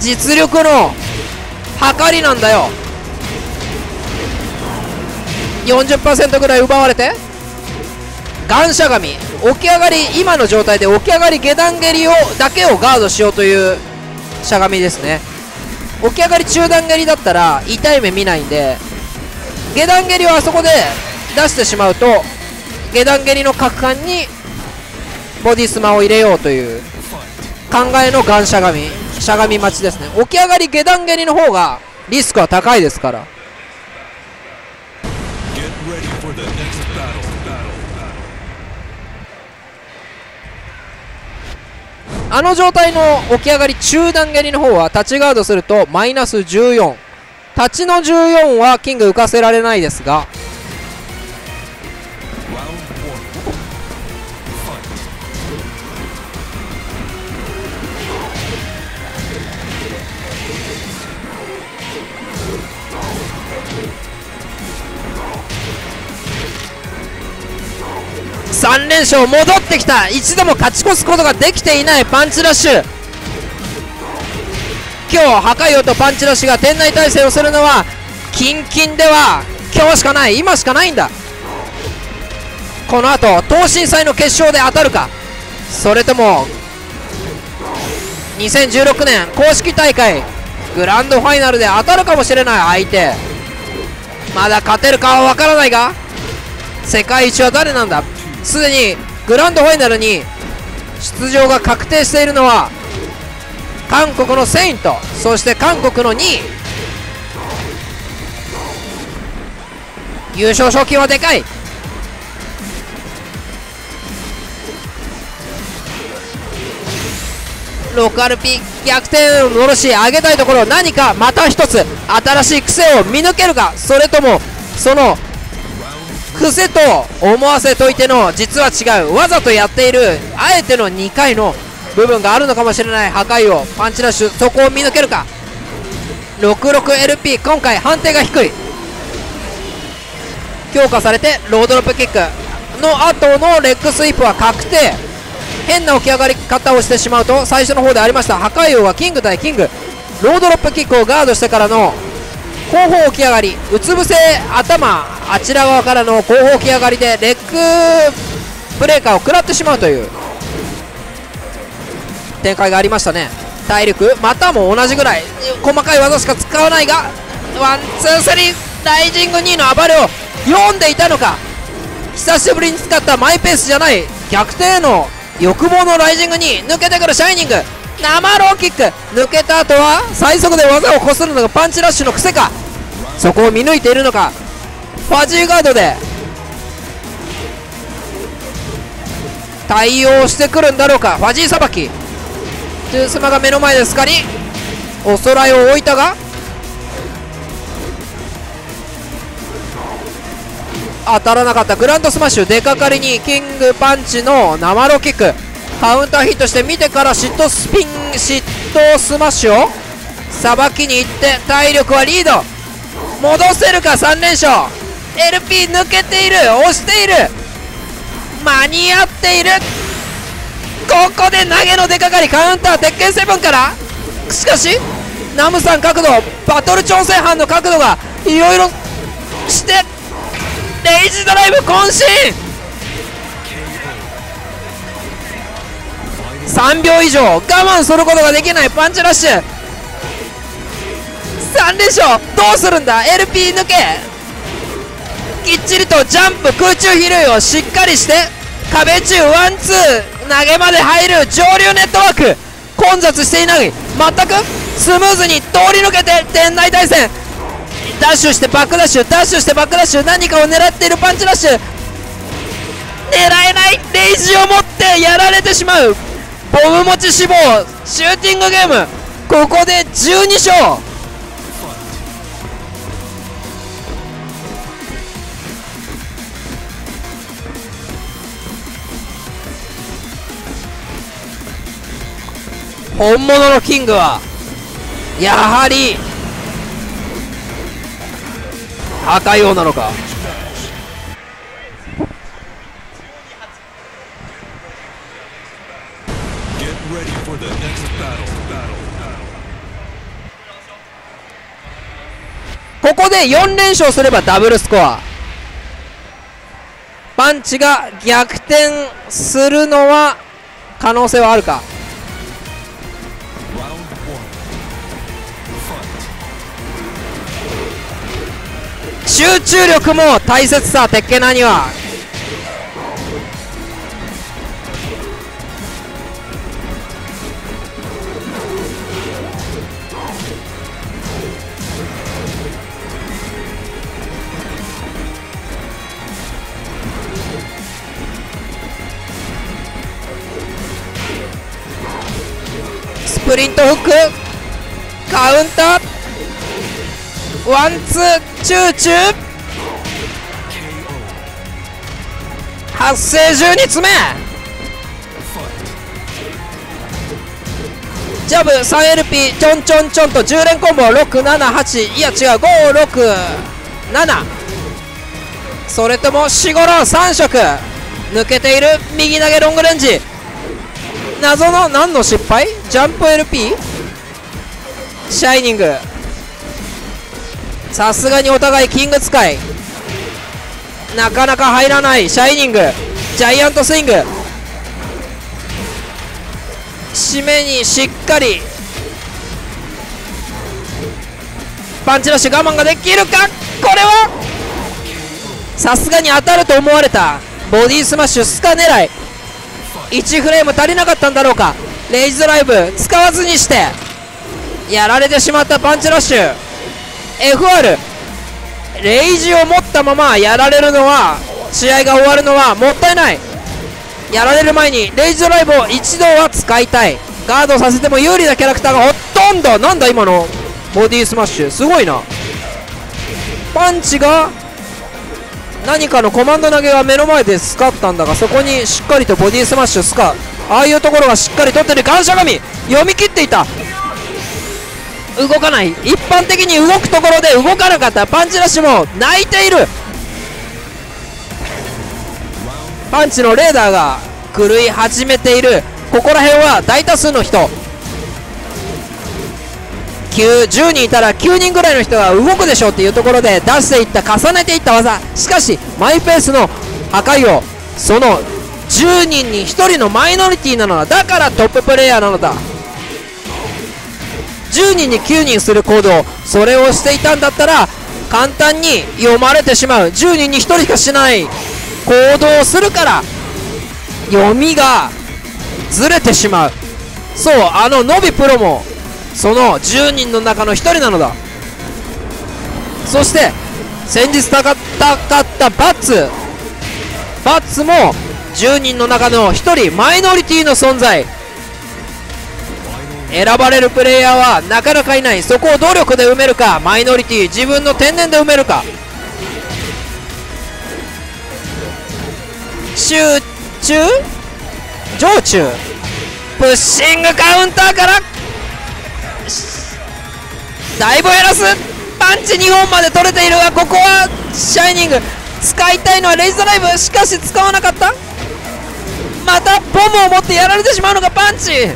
実力の計りなんだよ。40%ぐらい奪われてガンしゃがみ起き上がり今の状態で起き上がり下段蹴りをだけをガードしようというしゃがみですね。起き上がり中段蹴りだったら痛い目見ないんで下段蹴りをあそこで出してしまうと下段蹴りの角間にボディスマを入れようという考えのガンしゃがみしゃがみ待ちですね。起き上がり下段蹴りの方がリスクは高いですから.あの状態の起き上がり中段蹴りの方はタッチガードするとマイナス14タッチの14はキング浮かせられないですが3連勝戻ってきた。一度も勝ち越すことができていないパンチラッシュ。今日破壊王とパンチラッシュが店内対戦をするのはキンキンでは今日しかない。今しかないんだ。この後東進祭の決勝で当たるか。それとも2016年公式大会グランドファイナルで当たるかもしれない。相手。まだ勝てるかは分からないが世界一は誰なんだ。すでにグランドファイナルに出場が確定しているのは韓国のセイントそして韓国の2位優勝賞金はでかい。6 r p 逆転をのろし上げたいところ何かまた一つ新しい癖を見抜けるかそれともその癖と思わせといての実は違うわざとやっているあえての2回の部分があるのかもしれない破壊王パンチラッシュそこを見抜けるか。66LP 今回判定が低い。強化されてロードロップキックの後のレッグスイープは確定。変な起き上がり方をしてしまうと最初の方でありました破壊王はキング対キング。ロードロップキックをガードしてからの後方起き上がりうつ伏せ頭あちら側からの後方起き上がりでレッグブレーカーを食らってしまうという展開がありましたね。体力またも同じぐらい。細かい技しか使わないがワンツースリーライジング2の暴れを読んでいたのか。久しぶりに使ったマイペースじゃない逆転への欲望のライジングに抜けてくるシャイニング。生ローキック。抜けた後は最速で技をこするのがパンチラッシュの癖か。そこを見抜いているのか。ファジーガードで対応してくるんだろうか。ファジーさばき。トゥースマが目の前でスカり。おそらいを置いたが当たらなかった。グランドスマッシュ。出かかりにキングパンチの生ローキック。カウンターヒットして見てから嫉妬スピン嫉妬スマッシュをさばきに行って体力はリード。戻せるか？3連勝。LP 抜けている。押している。間に合っている。ここで投げの出かかり。カウンター鉄拳セブンから。しかしナムさん角度バトル調整班の角度がいろいろしてレイジドライブ渾身。3秒以上我慢することができないパンチラッシュ。3連勝どうするんだ？LP 抜け。きっちりとジャンプ空中飛塁をしっかりして壁中ワンツー投げまで入る上流ネットワーク。混雑していない。全く？スムーズに通り抜けて店内対戦。ダッシュしてバックダッシュ。ダッシュしてバックダッシュ。何かを狙っているパンチラッシュ。狙えない。レイジを持ってやられてしまう。ボム持ち死亡シューティングゲーム。ここで12勝。本物のキングはやはり赤い王なのか。Ready for the next battle. Battle. ここで4連勝すればダブルスコアパンチが逆転するのは可能性はあるか.集中力も大切さ鉄拳なにはプリントフック。カウンター。ワンツーチューチュー。発生12つ目。ジャブ 3LP ちょんちょんちょんと10連コンボ。678いや違う。567それとも4五郎3色。抜けている。右投げロングレンジ。謎の何の失敗？ジャンプ LP シャイニング。さすがにお互いキング使い。なかなか入らない。シャイニング。ジャイアントスイング。締めにしっかり。パンチラッシュ我慢ができるか？これは？さすがに当たると思われた。ボディスマッシュスカ狙い。1フレーム足りなかったんだろうか。レイジドライブ使わずにして。やられてしまったパンチラッシュ。FR レイジを持ったままやられるのは試合が終わるのはもったいない。やられる前にレイジドライブを一度は使いたい。ガードさせても有利なキャラクターがほとんど。なんだ今のボディスマッシュ。すごいな。パンチが何かのコマンド投げが目の前でスカったんだがそこにしっかりとボディスマッシュスカ。ああいうところがしっかり取ってる感謝神。読み切っていた。動かない。一般的に動くところで動かなかった。パンチラッシュも泣いている。パンチのレーダーが狂い始めている。ここら辺は大多数の人。9 10人いたら9人ぐらいの人が動くでしょうっていうところで出していった重ねていった技。しかしマイペースの破壊をその10人に1人のマイノリティなのだだからトッププレイヤーなのだ。10人に9人する行動それをしていたんだったら簡単に読まれてしまう。10人に1人しかしない。行動をするから読みがずれてしまう。そうあのノビプロもその10人の中の1人なのだ。そして先日戦ったバッツ。バッツも10人の中の1人マイノリティの存在。選ばれるプレイヤーはなかなかいない。そこを努力で埋めるかマイノリティ自分の天然で埋めるか。集中？上中？プッシングカウンターからだいぶ減らすパンチ2本まで取れているがここはシャイニング。使いたいのはレイズドライブしかし使わなかった。またボムを持ってやられてしまうのがパンチ。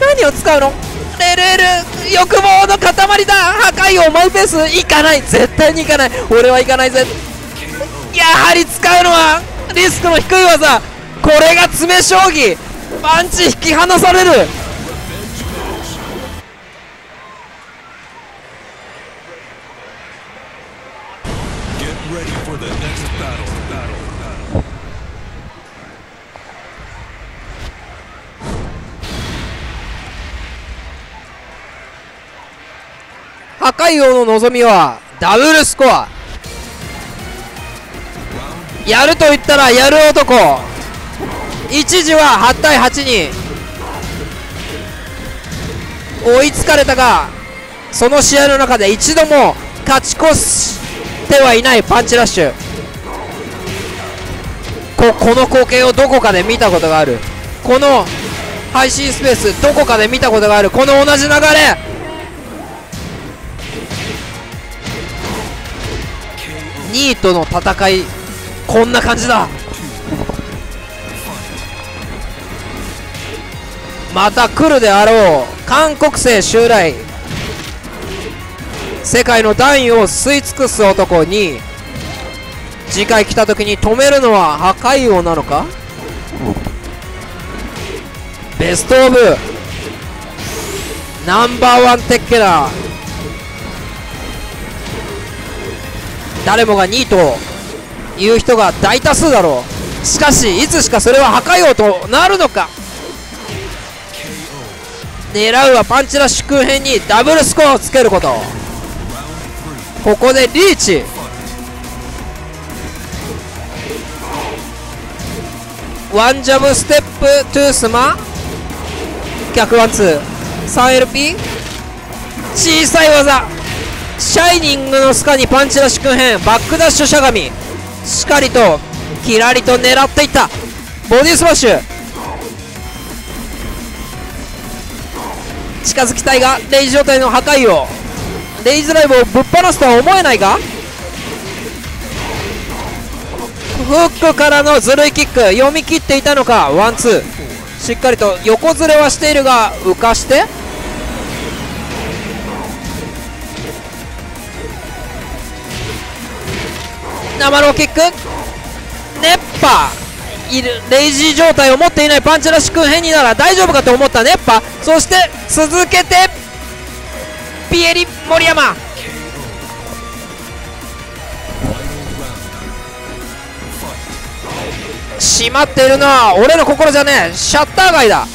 何を使うの？レレル欲望の塊だ。破壊王マイペース。行かない。絶対に行かない。俺は行かないぜ。やはり使うのはリスクの低い技。これが詰将棋。パンチ引き離される。破壊王の望みはダブルスコア。やると言ったらやる男。一時は8対8に追いつかれたがその試合の中で一度も勝ち越してはいないパンチラッシュ。ここの光景をどこかで見たことがある。この配信スペースどこかで見たことがある。この同じ流れ。ニートの戦いこんな感じだ。また来るであろう韓国製襲来。世界の段位を吸い尽くす男に次回来た時に止めるのは破壊王なのか？ベストオブ。ナンバーワンテッケナー誰もが2位という人が大多数だろう。しかしいつしかそれは破壊王となるのか。狙うはパンチラッシュ空辺にダブルスコアをつけること。ここでリーチ。ワンジャブステップトゥースマ逆ワンツー。3LP 小さい技。シャイニングのスカにパンチラッシュ空辺バックダッシュしゃがみしっかりとキラリと狙っていった。ボディスマッシュ。近づきたいがレイジ状態の破壊王レイジドライブをぶっ放すとは思えないがフックからのずるいキック読み切っていたのかワンツー。しっかりと横ずれはしているが浮かして生のキック熱波いるレイジー状態を持っていないパンチラッシュ君変になら大丈夫かと思った熱波そして続けてピエリ森山。閉まっているのは俺の心じゃねえ。シャッター街だ。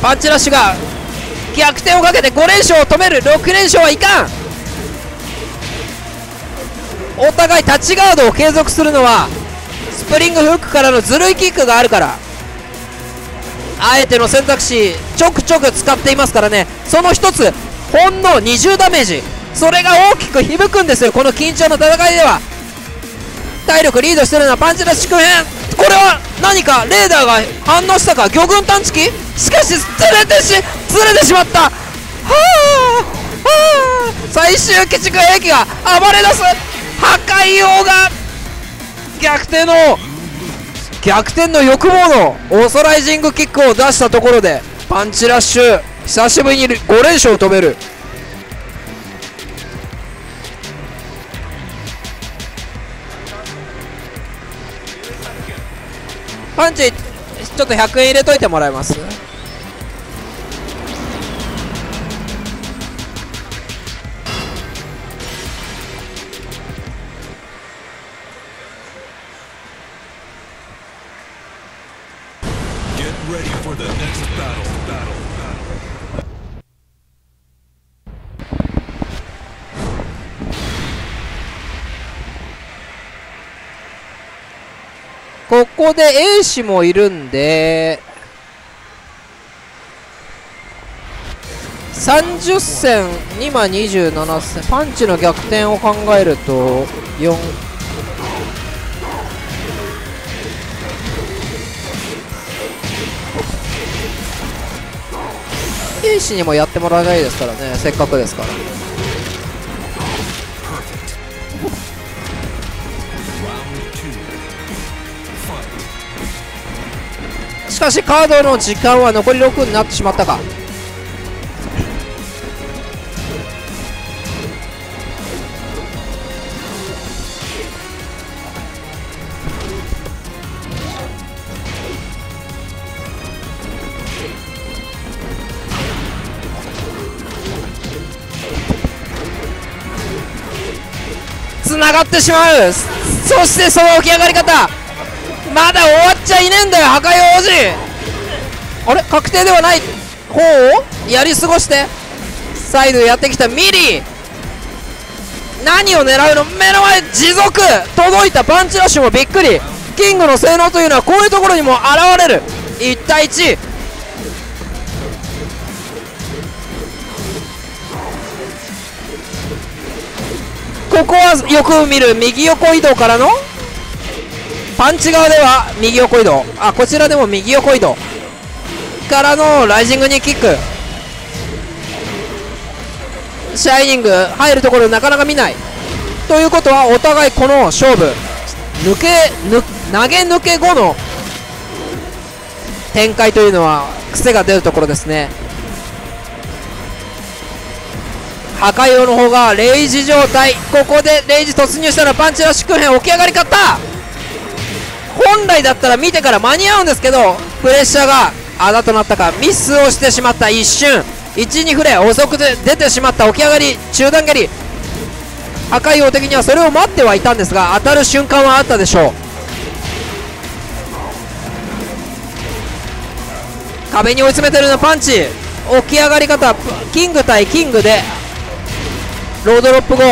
パンチラッシュが逆転をかけて5連勝を止める。6連勝はいかん。お互いタッチガードを継続するのはスプリングフックからのずるいキックがあるからあえての選択肢ちょくちょく使っていますからね。その一つほんの20ダメージ。それが大きく響くんですよ。この緊張の戦いでは。体力リードしてるのはパンチラシュ空辺これは何かレーダーが反応したか？魚群探知機？しかしずれてしずれてしまった。はあはあ最終鬼畜兵器が暴れ出す。破壊王が逆転の逆転の欲望のオーソライジングキックを出したところでパンチラッシュ久しぶりに5連勝を止める。パンチちょっと100円入れといてもらえます？ここで A 氏もいるんで30戦2万27戦パンチの逆転を考えると4兵士にもやってもらいたいですからねせっかくですから。しかしカードの時間は残り6になってしまったか。つながってしまう。そしてその起き上がり方。まだ終わっちゃいねえんだよ破壊王子あれ？確定ではない？方をやり過ごして。サイドでやってきたミリ。ー何を狙うの？目の前持続届いたパンチラッシュもびっくり。キングの性能というのはこういうところにも現れる。1対1ここはよく見る右横移動からのパンチ側では右横移動あこちらでも右横移動からのライジングにキック。シャイニング。入るところなかなか見ない。ということはお互いこの勝負。抜けぬ投げ抜け後の展開というのは癖が出るところですね。破壊王の方がレイジ状態。ここでレイジ突入したらパンチラッシュクーヘン起き上がり勝った。本来だったら見てから間に合うんですけどプレッシャーがあだとなったかミスをしてしまった一瞬。12フレ遅くで出てしまった起き上がり中段蹴り。破壊王的にはそれを待ってはいたんですが当たる瞬間はあったでしょう。壁に追い詰めてるのパンチ。起き上がり方キング対キングでロードロップ後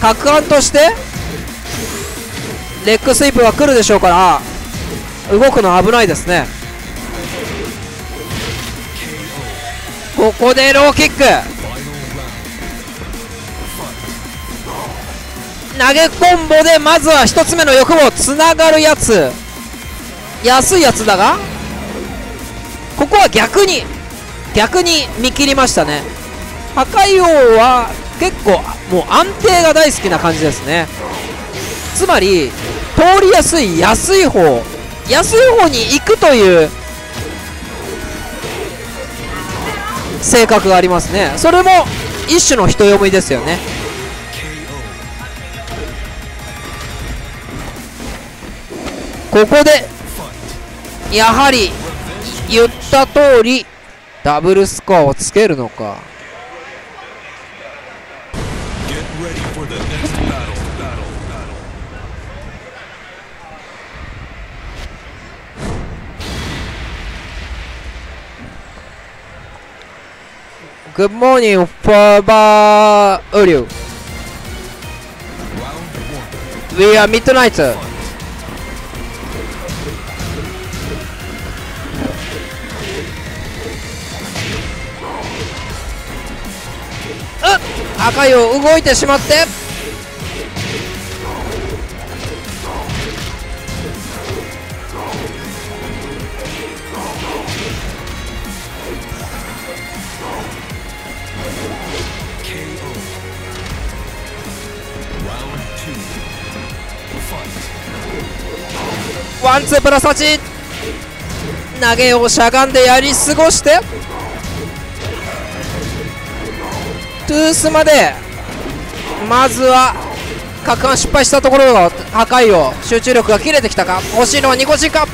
攪拌としてレッグスイープが来るでしょうから動くの危ないですね。ここでローキック。投げコンボでまずは1つ目の欲望つながるやつ。安いやつだがここは逆に逆に見切りましたね。破壊王は結構もう安定が大好きな感じですね。つまり通りやすい安い方安い方に行くという性格がありますね。それも一種の人読みですよね。ここでやはり言った通りダブルスコアをつけるのか。Good morning Forever Uryu. We are midnight うっ赤いを動いてしまってラス8投げをしゃがんでやり過ごして。トゥースまで。まずは攪拌失敗したところの破壊を集中力が切れてきたか。欲しいのはニコチンか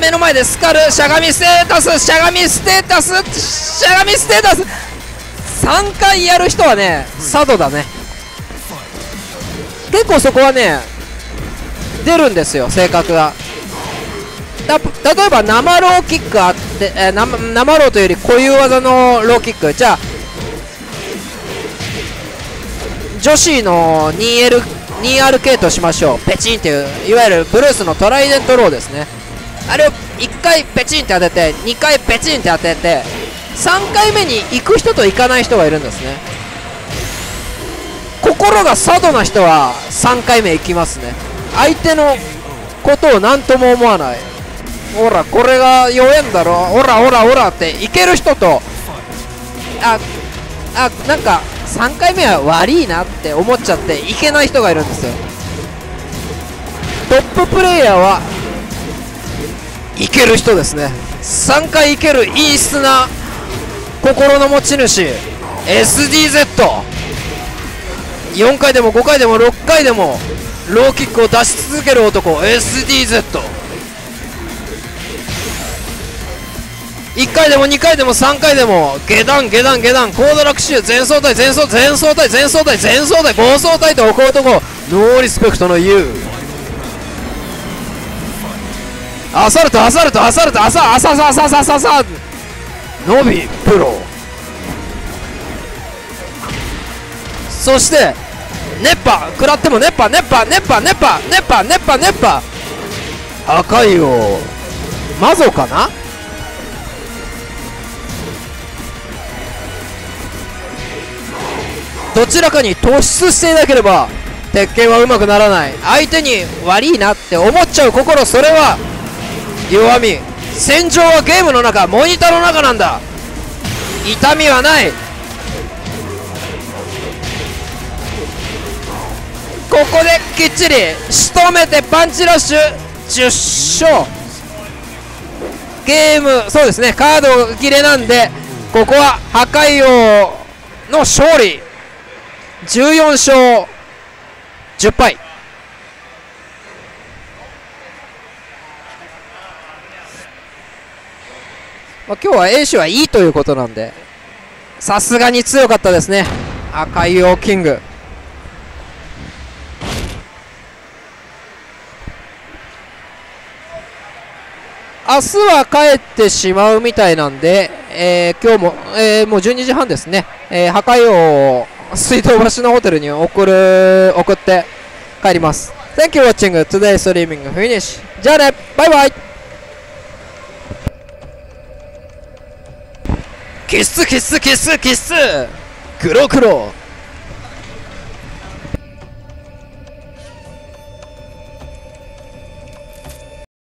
目の前でスカルしゃがみステータスしゃがみステータスしゃがみステータス。3回やる人はね佐渡だね。結構そこはね出るんですよ性格が。だ例えば生ローキックあって、えー生生ローというより固有技のローキック。じゃあ女子の 2L 2RK としましょう。ペチンっていういわゆるブルースのトライデントローですね。あれを1回ペチンって当てて2回ペチンって当てて3回目に行く人と行かない人がいるんですね。心が佐渡な人は3回目行きますね。相手のことを何とも思わない。ほらこれが弱えんだろ。ほらほらほらっていける人とああなんか3回目は悪いなって思っちゃっていけない人がいるんですよ。トッププレイヤーはいける人ですね。3回いける陰湿な心の持ち主 SDZ 4回でも5回でも6回でもローキックを出し続ける男 SDZ1 回でも2回でも3回でも下段下段下段コードラックシュ前走体前走前走体前走体前走体暴走体と置く男ノーリスペクトの U アサルトアサルトアサルトアサアサアサアサアサアサアサ。ノビプロ。そして熱波食らっても熱波熱波熱波熱波熱波熱波熱波。赤いよマゾかな？どちらかに突出していなければ鉄拳はうまくならない。相手に悪いなって思っちゃう心それは弱み。戦場はゲームの中モニターの中なんだ。痛みはない。ここできっちり仕留めてパンチラッシュ10勝。ゲームそうですね。カード切れなんでここは破壊王の勝利。14勝10敗。まあ、今日は A 種はいいということなんでさすがに強かったですね。赤い王キング。は帰ってしまうみたいなんで、えー今日も、えーもう12時半ですね、えー破壊王を水道橋のホテルに送る送って帰ります。Thank you watching. Today's streaming. Finish. じゃあねバイバイキスキスキスキス。黒黒